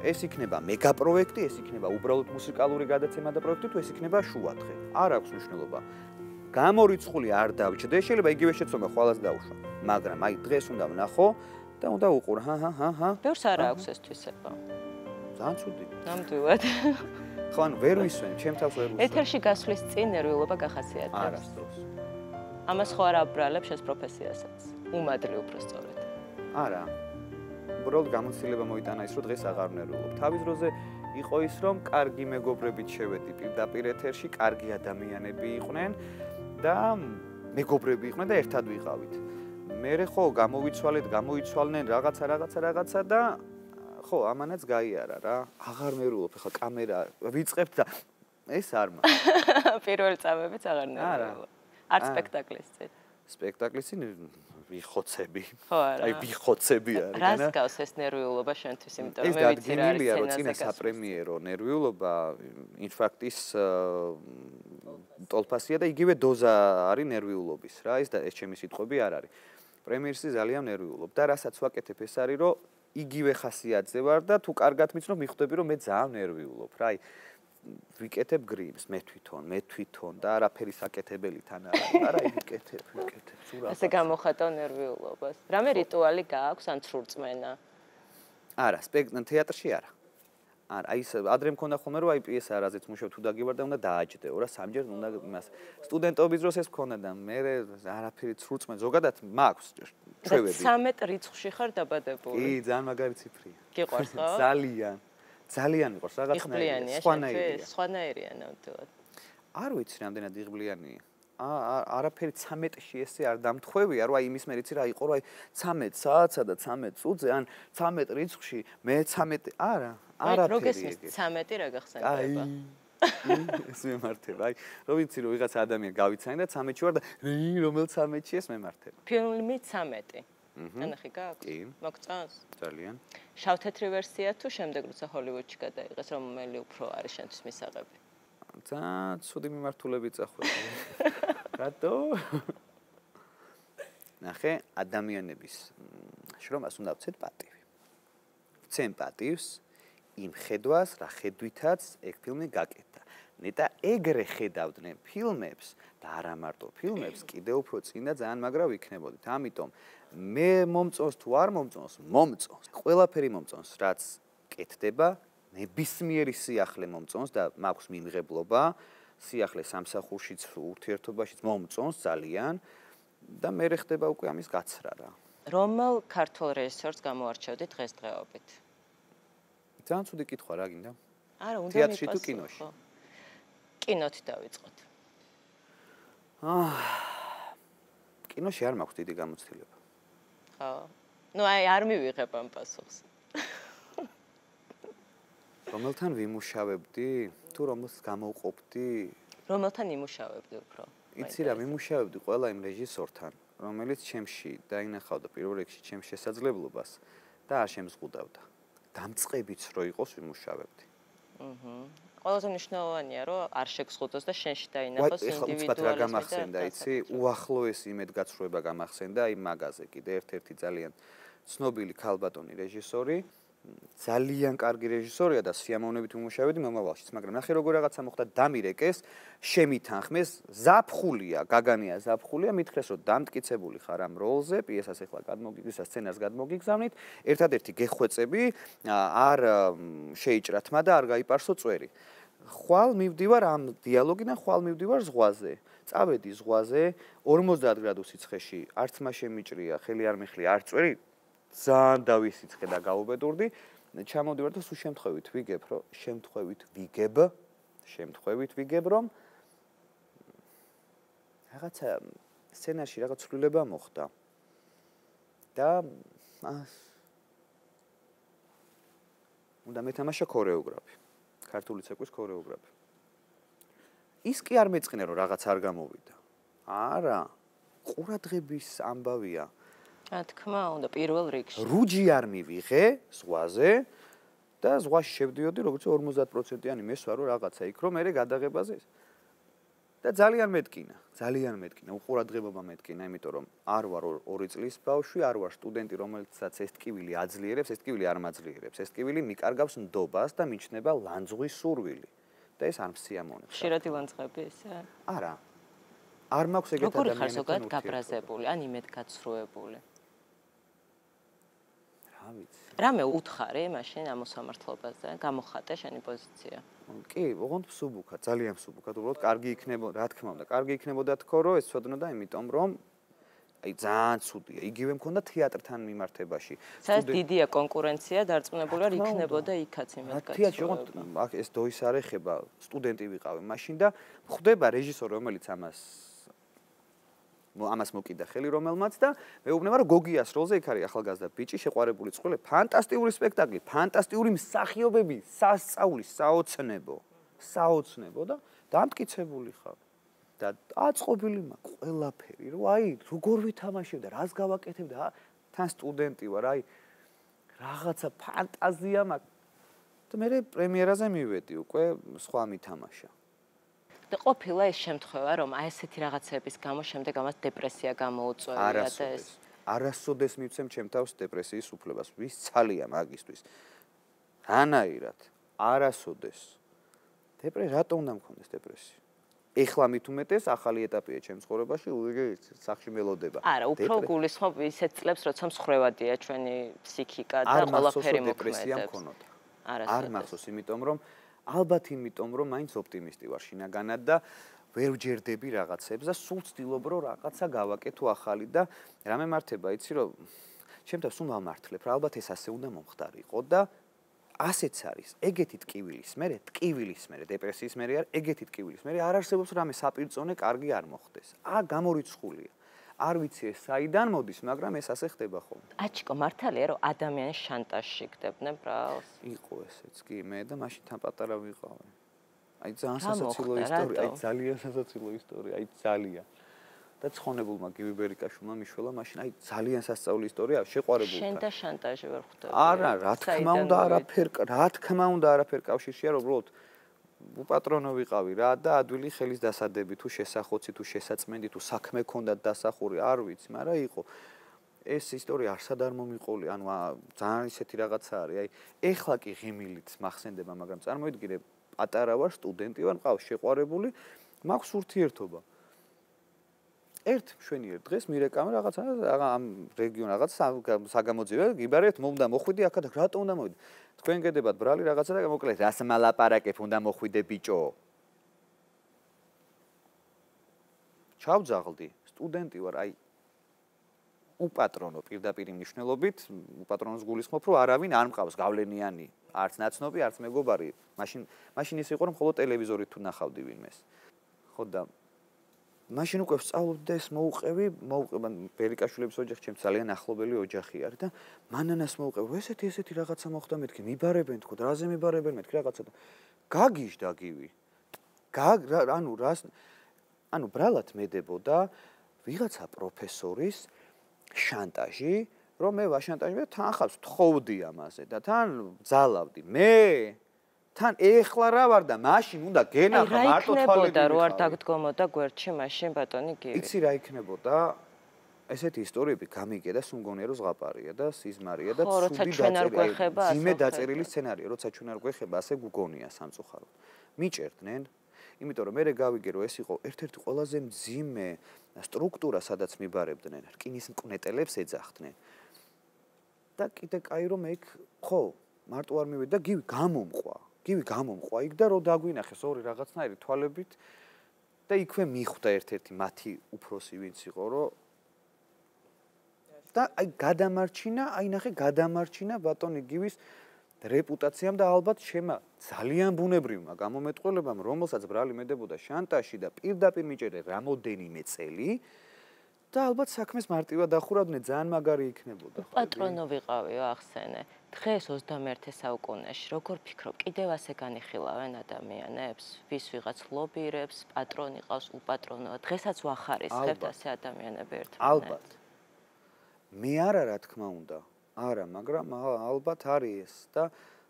ეს იქნება მეგა პროექტი, ეს იქნება უბრალოდ მუსიკალური გადაცემა და პროექტი, თუ ეს იქნება შუადღე. არ აქვს მნიშვნელობა. გამორიცხული არ დავჭდე, შეიძლება იგივე შეცდომა ხვალას დაუშვა. მაგრამ აი დღეს უნდა ვნახო და უნდა უყურა. ჰა ჰა ჰა ჰა. ბევრს არ აქვს ეს თვისება. ძალიან ცუდი. ნამდვილად. ხო ან ვერ ვისვენ, ჩემ თავს ვერ ვისვენ. ეთერში გასვლის წინ ნერვიულობა გახასიათებს. არასდროს. ამას ხო არ აბრალებს ეს პროფესიასაც. უმადლე უფრო სწორად. არა. უბრალოდ გამოცდილება მოიტანა ის, რომ დღეს აღარ ნერვულობ. თავის დროზე იყო ის, რომ კარგი მეგობრებით შევედი პირდაპირ ეთერში, კარგი ადამიანები იყვნენ და მეგობრები იყვნენ და ერთად ვიყავით. მე ხო გამოვიცვალეთ, გამოიცვალნენ რაღაცა რაღაცა რაღაცა და ხო, ამანაც გაიარა რა. აღარ ნერვულობ, ხა კამერა ვიწყებთ და ეს არ მა. პირველ წამებიც აღარ ნერვულობ. არ სპექტაკლის წინ. სპექტაკლის წინ ვიხოცები. ხო არა. აი ვიხოცები არის, რა? რას გავს ეს ნერვიულობა შენთვის, იმიტომ რომ მე ვიცი რა არის სცენაზე. ეს დადგმილია, რომ წინა საპრემიერო ნერვიულობა ინფარქტის ტოლფასია და იგივე დოზა არის ნერვიულობის, რა, ეს და ეს ჩემი სიტყვები არ არის. პრემიერში ძალიან ნერვიულობ და რასაც ვაკეთებ ეს არის, რომ იგივე ხასიათზე ვარ და თუ კარგად მიცნობ, მიხვდები რომ მე ძალიან ნერვიულობ, რა, აი ვიკეთებ გრიმს მე თვითონ, მე თვითონ და არაფერი საკეთებელი თან არ არის, არა ვიკეთებ, ვიკეთებ სულ ასე გამოხატო ნერვიულობას. რამე რიტუალი გააქვს ან ცრურწმენა? არა, სპექტაკლ თეატრში არა. არა, აი ეს ადრე მქონდა ხოლმე რომ აი პიესა რაზეც მუშაობ თუ დაგივარდა უნდა დააჯდეო რა სამჯერ უნდა იმას სტუდენტობის დროს ეს მქონდა და მე არაფერი ცრუწმენ ზოგადად მაქვს ჩვევები. 13 რიცხვში ხარ დაბადებული. კი ძალიან მაგარი ციფრია. გიყვარს ხო? ძალიან ძალიან იყოს რაღაცნაირი სხვანაირია სხვანაირია ნამდვილად არ ვიცი რამდენად იღბლიანია აა არაფერი 13-ში ესე არ დამთხვევია რომ აი იმის მე რიცი რა იყო რომ აი 13 საათსა და 13 წუთზე ან 13 რიცხვში მე 13 არა არაფერი ეგ 13 რა გახსენდება აი ეს მემართება. აი რომ ვიცი რომ ვიღაც ადამიანი გავიცანი და 13-ში ვარ და რომელ 13-ში ეს მემართება. ფილმი 13 ანახი გაქვს? კი. მოგწონს? ძალიან. შავ-თეთრი ვერსია თუ შემდეგ როცა ჰოლივუდში გადაიღეს, რომელი უფრო არის შენთვის მისაღები? ძალიან ცუდი მიმართულები წახვედი. რატო? ნახე, ადამიანების შრომას უნდა ვცეთ პატივი. ვცენ პატივს იმ ხედვას, რა ხედვითაც ეგ ფილმი გაკეთდა. ნეტა ეგრე ხედავდნენ ფილმებს და არა მარტო ფილმებს, კიდევ უფრო წინ და ძალიან მაგრა ვიქნებოდით. ამიტომ მე მომწონს თუ არ მომწონს, მომწონს. ყველაფერი მომწონს, რაც კეთდება, ნებისმიერი სიახლე მომწონს და მაქვს მიმღებლობა სიახლე სამსახურშიც, ურთიერთობაშიც მომწონს ძალიან და მე რეხდება უკვე ამის გაცრა რა. რომელ ქართულ რეჟისორს გამოარჩევდი დღესდღეობით? ძალიან ცუდი კითხვა რა გინდა? არა, უნდა თეატრში თუ კინოში? კინოთი დავიწყოთ. აა კინოში არ მაქვს დიდი გამოცდილება. ხო. ნუ აი არ მივიღებ ამ პასუხს. რომელთან ვიმუშავებდი? თუ რომელს გამოვყოფდი? რომელთან იმუშავებდი უფრო? იცი რა, ვიმუშავებდი ყველა იმ რეჟისორთან, რომელიც ჩემში დაინახავდა პირველ რიგში ჩემს შესაძლებლობას და არ შემზღუდავდა. დამწყებიც რო იყოს ვიმუშავებდი. აჰა. ყველაზე მნიშვნელოვანია, რომ არ შეგზღუდოს და შენში დაინახოს ინდივიდუალიზმი. რა გამახსენდა, იცი? უახლოესი იმედგაცრუება გამახსენდა იმ მაგაზე. კიდე ერთ-ერთი ძალიან ცნობილი ქალბატონი რეჟისორი, ძალიან კარგი რეჟისორია და სიამოვნებით უმუშავედი მომავალშიც, მაგრამ ნახე როგორ რაღაცა მოხდა დამირეკეს, შემითანხმეს, ზაფხულია, გაგანია ზაფხულია, მითხრეს რომ დამტკიცებული ხარ ამ როლზე, პიესას ახლა გადმოგიგზავნა, სცენას გადმოგიგზავნით, ერთადერთი გეხვეწები არ შეიჭრა თმა და არ გაიპარსო წვერი. ხვალ მივდივარ ამ დიალოგიდან, ხვალ მივდივარ ზღვაზე. წავედი ზღვაზე 50 გრადუსი ცხეში, არც მა შემიჭრია, ხელი არ მიხლი, არ წვერი, ძალიან დავისიცხე და გაუბედურდი. ჩამოდივარ და სულ შემთხვევით ვიგებ, რომ შემთხვევით ვიგებ, შემთხვევით ვიგებ, რომ რაღაცა სცენარში რაღაც ცვლილება მოხდა. და უნდა მეთამაშა ქორეოგრაფი. ქართული ცეკვის ქორეოგრაფი. ის კი არ მეწყინა რომ რაღაც არ გამოვიდა. არა, ყურადღების ამბავია. რა თქმა უნდა, პირველ რიგში. რუჯი არ მივიღე ზღვაზე და ზღვაში შევდიოდი, როგორც 50%-იანი მესვა რო რაღაცა იქ რომ მე გადაღებაზე და ძალიან მეტკინა, ძალიან მეტკინა, უყურადღებობა მეტკინა, იმიტომ რომ არ ვარ 2 წლის ბავშვი, არ ვარ სტუდენტი, რომელსაც ეს ტკივილი აძლიერებს, ეს ტკივილი არ მაძლიერებს, ეს ტკივილი მიკარგავს ნდობას და მიჩნდება ლანძღვის სურვილი. და ეს არ მსიამოვნებს. ხშირად ილანძღები ესე? არა. არ მაქვს ეგეთ ადამიანებთან როგორ ხარ ზოგადად გაბრაზებული, ან იმედგაცრუებული? რა ვიცი. რამე უთხარი მაშინ ამ მოსამართლობაზე? გამოხატე შენი პოზიცია. კი, ოღონდ სუბუქა, ძალიან სუბუქა, უბრალოდ კარგი იქნებოდა, რა თქმა უნდა, კარგი იქნებოდა თქო, რომ ეს ცოდნოდა, იმიტომ რომ აი ძალიან ცუდია. იგივე მქონდა თეატრთან მიმართებაში. სადაც დიდია კონკურენცია, დარწმუნებული ვარ, იქნებოდა იქაც იმედგაცრუება. თეატრში ოღონდ აქ ეს დოის არ ეხება, სტუდენტი ვიყავი მაშინ და ხვდება რეჟისორი, რომელიც ამას ამას მოკიდა ხელი რომელმაც და მეუბნება რომ გოგიას როლზე იქ არის ახალგაზრდა ბიჭი შეყვარებული წყვილე. ფანტასტიკური სპექტაკლი ფანტასტიკური მსახიობები სასწაული საოცნებო. საოცნებო და დამტკიცებული ხარ. და აწყობილი მაქვს ყველაფერი რომ აი როგორ ვითამაშებ და რას გავაკეთებ და თან სტუდენტი ვარ აი რაღაცა ფანტაზია მაქვს. და მე პრემიერაზე მივედი უკვე სხვა მითამაშა და ყოფილა ეს შემთხვევა, რომ აი ესეთი რაღაცების გამო შემდეგ ამას დეპრესია გამოუწვევია და ეს არასოდეს მიცემ ჩემ თავს დეპრესიის უფლებას. ვის ცალია მაგისტვის? რანაირად? არასოდეს. დეპრესია რატო უნდა მქონდეს დეპრესია? ეხლა მით უმეტეს ახალი ეტაპია ჩემ ცხოვრებაში, უიგე სახში მელოდება. არა, უფრო გულისხმობ ისეთ წლებს, როცა მსხრევადია ჩვენი ფსიქიკა და ყველაფერი მოქმედებს. არ მახსოვს, იმიტომ რომ ალბათ იმიტომ რომ მაინც ოპტიმისტი ვარ შინაგანად და ვერ ვჯერდები რაღაცებს და სულ ვცდილობ რომ რაღაცა გავაკეთო ახალი და რა მემართება იცი რომ ჩემთან სულ მომართლებ რა ალბათ ეს ასე უნდა მომხდარიყო და ასეც არის ეგეთი ტკივილის მერე ტკივილის მერე დეპრესიის მერე არ ეგეთი ტკივილის მერე არ არსებობს რამე საპირწონე კარგი არ მოხდეს. ა გამორიცხულია არ ვიცი ეს საიდან მოდის, მაგრამ ეს ასე ხდება ხოლმე. აჩიკო მართალია რომ ადამიანს შანტაჟში გდებდნენ ბრალს? იყო ესეც კი, მე და მაშინ თან პატარა ვიყავი. აი ძალიან სასაცილო ისტორია, აი ძალიან სასაცილო ისტორია, აი ძალიან. და ცხონებულმა გიბერიკაშულმა მიშველა მაშინ აი ძალიან სასწაული ისტორია, შეყვარებული. შენ და შანტაჟი ვერ ხვდები? არა, რა თქმა უნდა, არაფერ, რა თქმა უნდა, არაფერ კავშირშია, უბრალოდ უპატრონო ვიყავი რა და ადვილი ხელის დასადები თუ შესახოცი თუ შესაწმენდი თუ საქმე ქონდათ დასახური არ ვიცი მაგრამ იყო. ეს ისტორია არსად არ მომიყოლი ანუ ძალიან ისეთი რაღაცა არის. აი ეხლა კი ღიმილით მახსენდება მაგრამ წარმოიდგინე პატარა ვარ სტუდენტი ვარ მყავს შეყვარებული მაქვს ურთიერთობა ერთ მშვენიერ დღეს მირეკამე რაღაცა ამ რეგიონ რაღაც საგამოძიებელ გიბარეთ მომდა მოხვიდი აქა და რატო უნდა მოვიდი თქვენ გედებათ ბრალი რაღაცა და მოკლედ რას მალაპარაკებ უნდა მოხვიდე ბიჭო? ჩავძაღლდი სტუდენტი ვარ აი უპატრონო პირდაპირ მნიშვნელობით უპატრონოს გულისხმობ რომ არავინ არ მყავს გავლენიანი არც ნაცნობი არც მეგობარი. მაშინ მაშინ ის იყო რომ მხოლოდ ტელევიზორით თუ ნახავდი ვინმეს. ხო და მაშინ უკვე სწავლობდი და ეს მოუყევი, მოუყება ბერიკაშვილების ოჯახი ჩემ ძალიან ახლობელი ოჯახი არის და მანანას მოუყევი, ესეთი ესეთი რაღაცა მოხდა მეთქი, მიბარებენ თქო, რაზე მიბარებენ მეთქი რაღაცა და გაგიჟდა გივი. გაგ ანუ რას ანუ ბრალად მედებოდა ვიღაცა პროფესორის შანტაჟი, რომ მე ვაშანტაჟი და თან ხავს თხოვდი ამაზე და თან ძალავდი. მე თან ეხლა რა ვარ და მაშინ უნდა გენახა მარტო თვალები. რა არ დაგდგომოდა გვერდში მაშინ ბატონი გივი. იცი რა იქნებოდა? ესეთი ისტორიები გამიგე და სუმგონია რომ ზღაპარია და სიზმარია და ცუდი დაწერილი. ძიმე დაწერილი სცენარია, როცა ჩვენ არ გვეხება, ასე გუგონია სამწუხაროდ. მიჭერდნენ იმიტომ რომ მე გავიგე რომ ეს იყო ერთ-ერთი ყველაზე მძიმე სტრუქტურა სადაც მიბარებდნენ რკინის მკვნეტელებს ეძახდნენ და კიდე კაი რომ ეგ ხო მარტო არ მივედი და გივი გამომყვა გივი გამომყვა იქ და რო დაგვინახეს ორი რაღაცნაირი თვალებით და იქვე მიხვდა ერთ-ერთი მათი უფროსი ვინც იყო რომ და აი გადამარჩინა აი ნახე გადამარჩინა ბატონი გივის რეპუტაციამ და ალბათ შემა ძალიან ბუნებრივმა გამომეტყველებამ, რომელსაც ბრალი მედებოდა შანტაჟი და პირდაპირ მიჭერე რამოდენიმე წელი და ალბათ საქმეს მარტივად ახურავდნენ, ძალიან მაგარი იქნებოდა. პატრონო ვიყავიო ახსენე. დღეს 21 საუკუნეში როგორ ფიქრობ, კიდევ ასე განიხილავენ ადამიანებს, ვის ვიღაც ლობირებს, პატრონი ყავს, უპატრონოა. დღესაც ვახარისხებთ ასე ადამიანები ერთმანეთს. ალბათ. მე არა რა თქმა უნდა. არა, მაგრამ ალბათ არის ეს და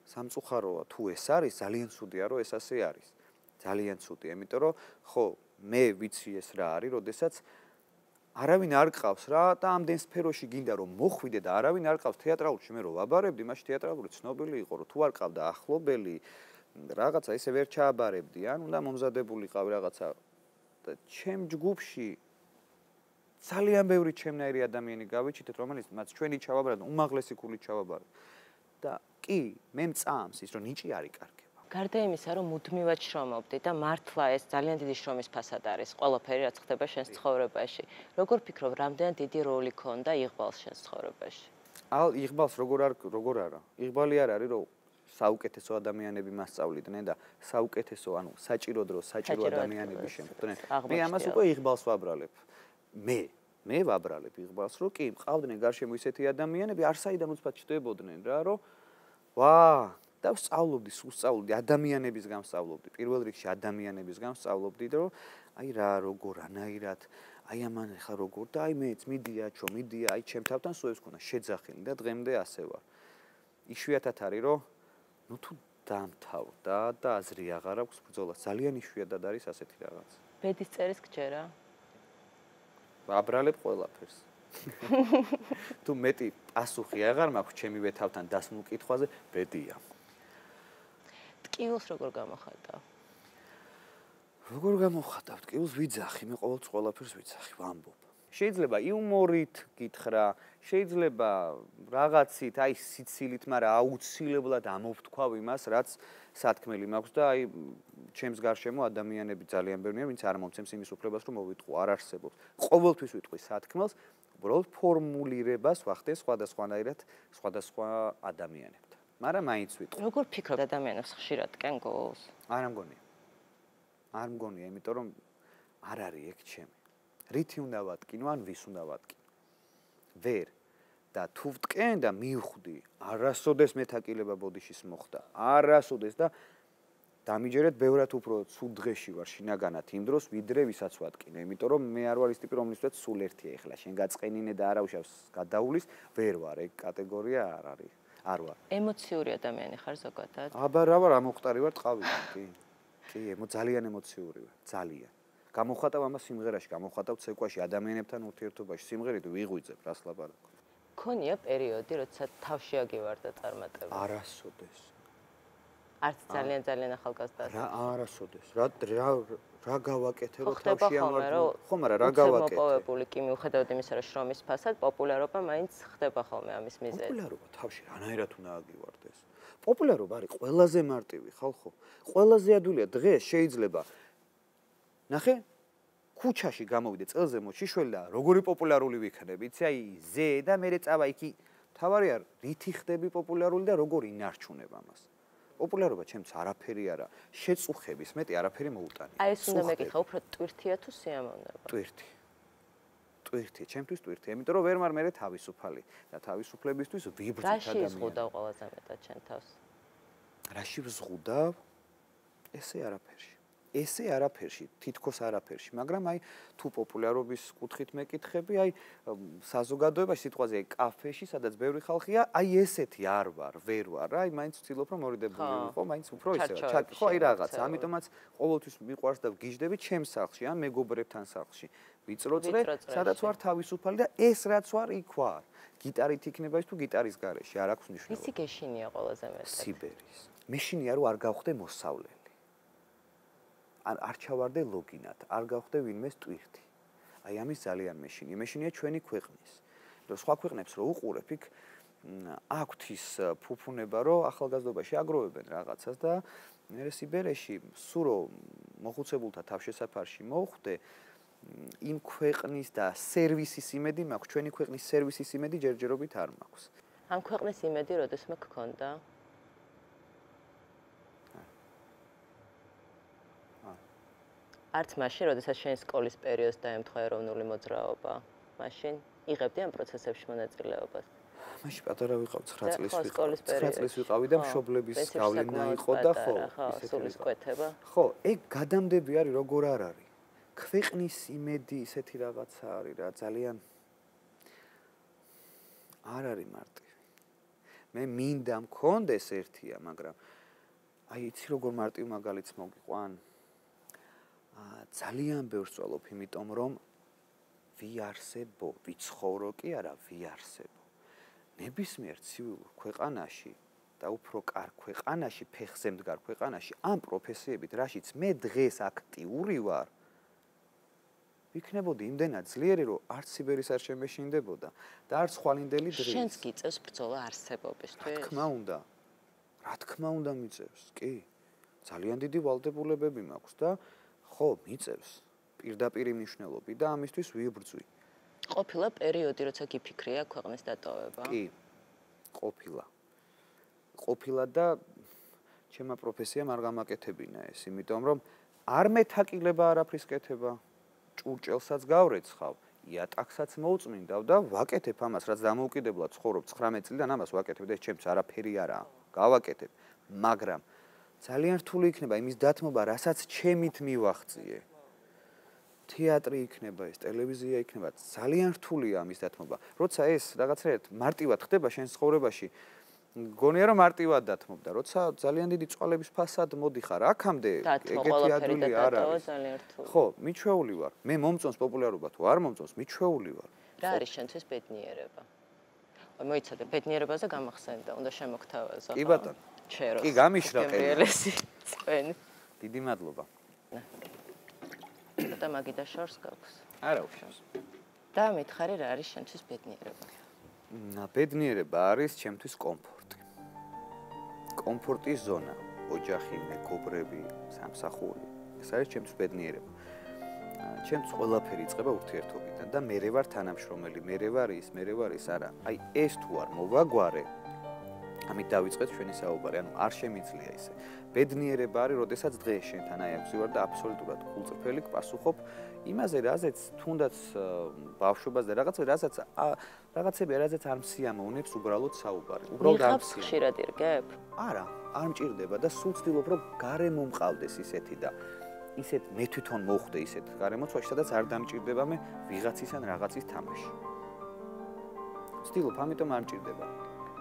სამწუხაროა თუ ეს არის, ძალიან ცუდია რომ ეს ასე არის. ძალიან ცუდია, იმიტომ რომ ხო, მე ვიცი ეს რა არის, როდესაც არავინ არ ყავს რა და ამდენ სფეროში გინდა რომ მოხვიდე და არავინ არ ყავს თეატრალურში მე რო ვაბარებდი, მაშინ თეატრალური ცნობილი იყო, რომ თუ არ ყავდა ახლობელი რაღაცა ისე ვერ ჩააბარებდი, ან უნდა მომზადებულიყავი რაღაცა და ჩემ ჯგუფში ძალიან ბევრი ჩემნაირი ადამიანი გავიჩიტეთ, რომელიც მათ ჩვენი ჩავაბარეთ, უმაღლესი ქული ჩავაბარეთ. და კი, მე მწამს ის, რომ ნიჭი არის კარგი. გარდა იმისა, რომ მუდმივად შრომობდი და მართლა ეს ძალიან დიდი შრომის ფასად არის, ყველაფერი რაც ხდება შენს ცხოვრებაში. როგორ ფიქრობ, რამდენად დიდი როლი ქონდა იღბალს შენს ცხოვრებაში? ალ იღბალს როგორ არ როგორ არა? იღბალი არ არის, რომ საუკეთესო ადამიანები მასწავლიდნენ და საუკეთესო, ანუ საჭირო დრო საჭირო ადამიანები შემოხვდნენ. მე ამას უკვე იღბალს ვაბრალებ. მე მე ვაბრალებ იღბალს რომ კი მყავდნენ გარშემო ისეთი ადამიანები არსაიდან უცბად ჩდებოდნენ რა რომ ვა და ვსწავლობდი სულ ვსწავლობდი ადამიანების გამსწავლობდი. პირველ რიგში ადამიანების გამსწავლობდი რომ აი რა როგორ ანაირად აი ამან ხა როგორ და აი მეც მიდია ჩო მიდია აი ჩემ თავთან სულ ეს ქონა შეძახილი და დღემდე ასე ვარ. იშვიათად არის რომ ნუ თუ დამთავრდა და აზრი აღარ აქვს ბრძოლა. ძალიან იშვიათად არის ასეთი რაღაც. ბედის წერის გჯერა აბრალებ ყველაფერს. თუ მეტი პასუხი აღარ მაქვს ჩემი ვეთავთან დასმულ კითხვაზე, ბედია. ტკივილს როგორ გამოხატავ? როგორ გამოხატავ ტკივილს? ვიძახი, მე ყოველთვის ყველაფერს ვიძახი, ვამბობ. შეიძლება იუმორით გითხრა, შეიძლება რაღაცით, აი სიცილით, მაგრამ აუცილებლად ამოვთქვავ იმას, რაც სათქმელი მაქვს და აი ჩემს გარშემო ადამიანები ძალიან ბევრია, ვინც არ მომცემს იმის უფლებას, რომ მოვიტყო, არ არსებობს. ყოველთვის ვიტყვი სათქმელს, უბრალოდ ფორმულირებას ვახდე სხვადასხვანაირად სხვადასხვა ადამიანებთან. მაგრამ მაინც ვიტყვი. როგორ ფიქრობ ადამიანებს ხშირად კენ გოლს? არ ამგონია. არ მგონია, იმიტომ რომ არ არის ეგ ჩემი. რითი უნდა ვატკინო, ან ვის უნდა ვატკინო? ვერ და თუ ვტკენ და მივხვდი, არასოდეს მეთაკილება ბოდიშის მოხდა. არასოდეს და დამიჯერეთ ბევრად უფრო ცუდ დღეში ვარ შინაგანად იმ დროს ვიდრე ვისაც ვატკინე იმიტომ რომ მე არ ვარ ის ტიპი რომლისთვისაც სულ ერთია ეხლა შენ გაწყენინე და არავშავს გადაულის ვერ ვარ ეგ კატეგორია არ არის არ ვარ ემოციური ადამიანი ხარ ზოგადად. აბა რა ვარ ამოხტარი ვარ ტყავი კი. კი ემო ძალიან ემოციური ვარ ძალიან. გამოხატავ ამას სიმღერაში გამოხატავ ცეკვაში ადამიანებთან ურთიერთობაში. სიმღერით ვიღვიძებ რას ლაპარაკობ? ქონია პერიოდი როცა თავში აგივარდა წარმატება არასოდეს არც ძალიან ძალიან ახალგაზრდა რა არასოდეს? რა რა რა გავაკეთე რომ თავში ამარ ხო მაგრამ რა გავაკეთე? მოპოვებული კი მიუხედავად იმისა რომ შრომის ფასად პოპულარობა მაინც ხდება ხოლმე ამის მიზეზი. პოპულარობა? თავში რანაირად უნდა აგივარდეს. პოპულარობა არის ყველაზე მარტივი ხალხო. ყველაზე ადვილია დღეს შეიძლება ნახე ქუჩაში გამოვიდე წელზე მოშიშველი და როგორი პოპულარული ვიქნები იცი აი ზე და მე წავა იქი თავარია რითი ხდები პოპულარული და როგორ ინარჩუნებ ამას პოპულარობა ჩემს არაფერი არა. შეწუხების მეტი არაფერი მოუტანი. აი ეს უნდა მეკითხა, უფრო ტვირთია თუ სიამოვნება? ტვირთი. ტვირთი, ჩემთვის ტვირთი, იმიტომ რომ ვერ მარ მე თავისუფალი და თავისუფლებისთვის ვიბრძვით ადამიანი. რაში ზღუდავ ყველაზე მეტად ჩემ თავს? რაში ვზღუდავ? ესე არაფერში. ესე არაფერში, თითქოს არაფერში, მაგრამ აი თუ პოპულარობის კუთხით მეკითხები, აი საზოგადოებაში სიტყვაზე კაფეში, სადაც ბევრი ხალხია, აი ესეთი არ ვარ, ვერ ვარ, აი მაინც ვცდილობ რომ მორიდებული ვიყო, მაინც უფრო ისე ვარ. ხო, აი რაღაც, ამიტომაც ყოველთვის მიყვარს და ვგიჟდები ჩემს სახლში, ან მეგობრებთან სახლში. ვიწროწრე, სადაც ვარ თავისუფალი და ეს რაც ვარ, იქ ვარ. გიტარით იქნება ის თუ გიტარის გარეშე, არ აქვს მნიშვნელობა. ისი გეშინია ყველაზე მეტად? სიბერის. მეშინია რომ არ გავხდე მოსავლე. ან არ ჩავარდე ლოგინად, არ გავხდე ვინმეს ტვირთი. აი ამის ძალიან მეშინი, მეშინია ჩვენი ქვეყნის. რომ სხვა ქვეყნებს რო უყურებ, იქ აქვთ ის ფუფუნება, რომ ახალგაზრდობაში აგროვებენ რაღაცას და მე სიბერეში სურო მოხუცებულთა თავშესაფარში მოხვდე იმ ქვეყნის და სერვისის იმედი მაქვს, ჩვენი ქვეყნის სერვისის იმედი ჯერჯერობით არ მაქვს. ამ ქვეყნის იმედი როდესმე გქონდა? არც მაშინ, როდესაც შენ სკოლის პერიოდს დაემთხვა ეროვნული მოძრაობა, მაშინ იღებდი ამ პროცესებში მონაწილეობას. მაშინ პატარა ვიყავ 9 წლის ვიყავ. 9 წლის ვიყავი და მშობლების გავლენა იყო და ხო, ისეთი სკოეთება. ხო, ეგ გადამდები არის როგორ არ არის. ქვეყნის იმედი ისეთი რაღაცა არის რა, ძალიან არ არის მარტივი. მე მინდა მქონდეს ერთია, მაგრამ აი იცი როგორ მარტივ მაგალითს მოგიყვან? ძალიან ბევრს წვალობ, იმიტომ რომ ვიარსებო, ვიცხოვრო კი არა, ვიარსებო. ნებისმიერ ცივილ ქვეყანაში და უფრო კარგ ქვეყანაში, ფეხზე მდგარ ქვეყანაში, ამ პროფესიებით, რაშიც მე დღეს აქტიური ვარ, ვიქნებოდი იმდენად ძლიერი, რომ არც სიბერის არ შემეშინდებოდა და არც ხვალინდელი დღე. შენს გიწევს ბრძოლა არსებობისთვის? რა თქმა უნდა. რა თქმა უნდა მიწევს, კი. ძალიან დიდი ვალდებულებები მაქვს და ხო, მიწევს პირდაპირ მნიშვნელობი და ამისთვის ვიბრძვი. ყოფილა პერიოდი, როცა გიფიქრია ქვეყნის დატოვება? კი. ყოფილა. ყოფილა და ჩემო პროფესიამ არ გამაკეთებინა ეს, იმიტომ რომ არ მეთაკილება არაფრის კეთება. ჭურჭელსაც გავრეცხავ, იატაკსაც მოუწმინდავ და ვაკეთებ ამას, რაც დამოუკიდებლად ცხოვრობ 19 წლიდან ამას ვაკეთებ და ეს ჩემს არაფერი არაა. გავაკეთებ, მაგრამ ძალიან რთული იქნება იმის დათმობა, რასაც ჩემით მივახციე. თეატრი იქნება ეს, ტელევიზია იქნება, ძალიან რთულია ამის დათმობა. როცა ეს რაღაცნაირად მარტივად ხდება შენ ცხოვრებაში, გონია რომ მარტივად დათმობდა, როცა ძალიან დიდი წვალების ფასად მოდიხარ, აქამდე ეგეთი ადვილი არ არის. ხო, მიჩვეული ვარ. მე მომწონს პოპულარობა თუ არ მომწონს, მიჩვეული ვარ. რა არის შენთვის ბედნიერება? მოიცადე, ბედნიერებაზე გამახსენდა, უნდა შემოგთავაზო. კი ბატონო. ჩერო. კი გამიშრა ყელი. წვენი. დიდი მადლობა. და მაგიდა შორს გაქვს. არა უშავს. და მითხარი რა არის შენთვის ბედნიერება? ნა ბედნიერება არის ჩემთვის კომფორტი. კომფორტის ზონა, ოჯახი, მეგობრები, სამსახური. ეს არის ჩემთვის ბედნიერება. ჩემს ყველაფერი იწება ურთიერთობიდან და მე ვარ თანამშრომელი, მე ვარ ის, მე ვარ ის, არა. აი ეს თუ არ მოვაგვარე, ამით დავიწყეთ ჩვენი საუბარი. ანუ არ შემიძლია ისე. ბედნიერება არის, როდესაც დღეს შენთან აი ამზივარ და აბსოლუტურად კულწრფელი გპასუხობ იმაზე, რაზეც თუნდაც ბავშვობას და რაღაცა რაზეც რაღაცები რაზეც არ მსიამოვნებს უბრალოდ საუბარი. უბრალოდ არ მსიამოვნებს. ხშირად ირგებ? არა, არ მჭირდება და სულ ვცდილობ რომ გარემო მყავდეს ისეთი და ისეთ მე თვითონ მოხვდე ისეთ გარემოცვაში, სადაც არ დამჭირდება მე ვიღაცის ან რაღაცის თამაში. ვცდილობ, ამიტომ არ მჭირდება.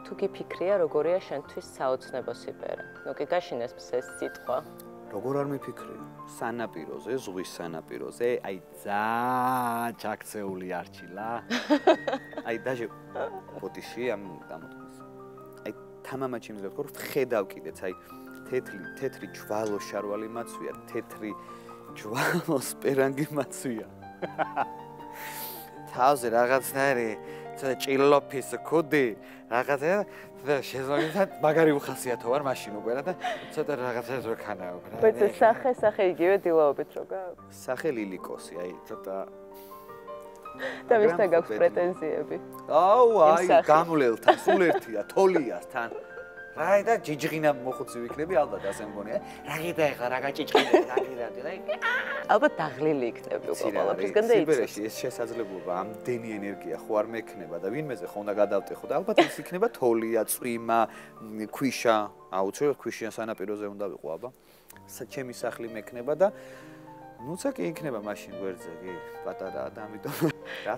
თუ გიფიქრია როგორია შენთვის საოცნებო სიბერე. ნუ კი გაშინეს ეს სიტყვა. როგორ არ მიფიქრია? სანაპიროზე, ზღვის სანაპიროზე, აი ძა ჩაქცეული არჩილა. აი დაჟე პოტიში ამ გამოთქმის. აი თამამა ჩემს გქორ ხედავ კიდეც აი თეთრი თეთრი ჯვალო შარვალი მაცვია, თეთრი ჯვალო სპერანგი მაცვია. თავზე რაღაცნაირი ჭილოფის ქუდი რაღაცა და შეზოგებად მაგარი უხასიათო ვარ მაშინ უკვე და ცოტა რაღაცა რო ქანაო რა. ბეწე სახე სახე იგივე დილაობით რო გაქვს. სახე ლილიკოსი, აი ცოტა და ვისთან გაქვს პრეტენზიები? აუ, აი, გამლელთან, სულ ერთია, თოლიასთან. აი და ჯიჯღინა მოხუცი ვიქნები ალბათ ასე მგონია. რა გიდა ეხლა რა გაჭიჭყინე რა გიდა და ალბათ დაღლილი იქნები უკვე ყველაფერსგან და იცი. სიბერეში ეს შესაძლებლობა ამდენი ენერგია ხო არ მექნება და ვინმეზე ხო უნდა გადავტეხო და ალბათ ის იქნება თოლია, წვიმა, ქვიშა, აუცილებლად ქვიშიან სანაპიროზე უნდა ვიყო აბა. ჩემი სახლი მექნება და ნუცა კი იქნება მაშინ გვერდზე კი პატარაა და ამიტომ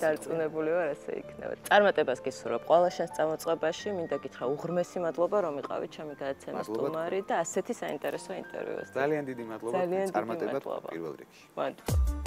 დარწმუნებული ვარ ასე იქნება. წარმატებას გისურვებ ყველა შენს წამოწყებაში. მინდა გითხრა უღრმესი მადლობა რომ იყავით ჩემი გადაცემის სტუმარი და ასეთი საინტერესო ინტერვიუს. ძალიან დიდი მადლობა. წარმატება პირველ რიგში. მადლობა.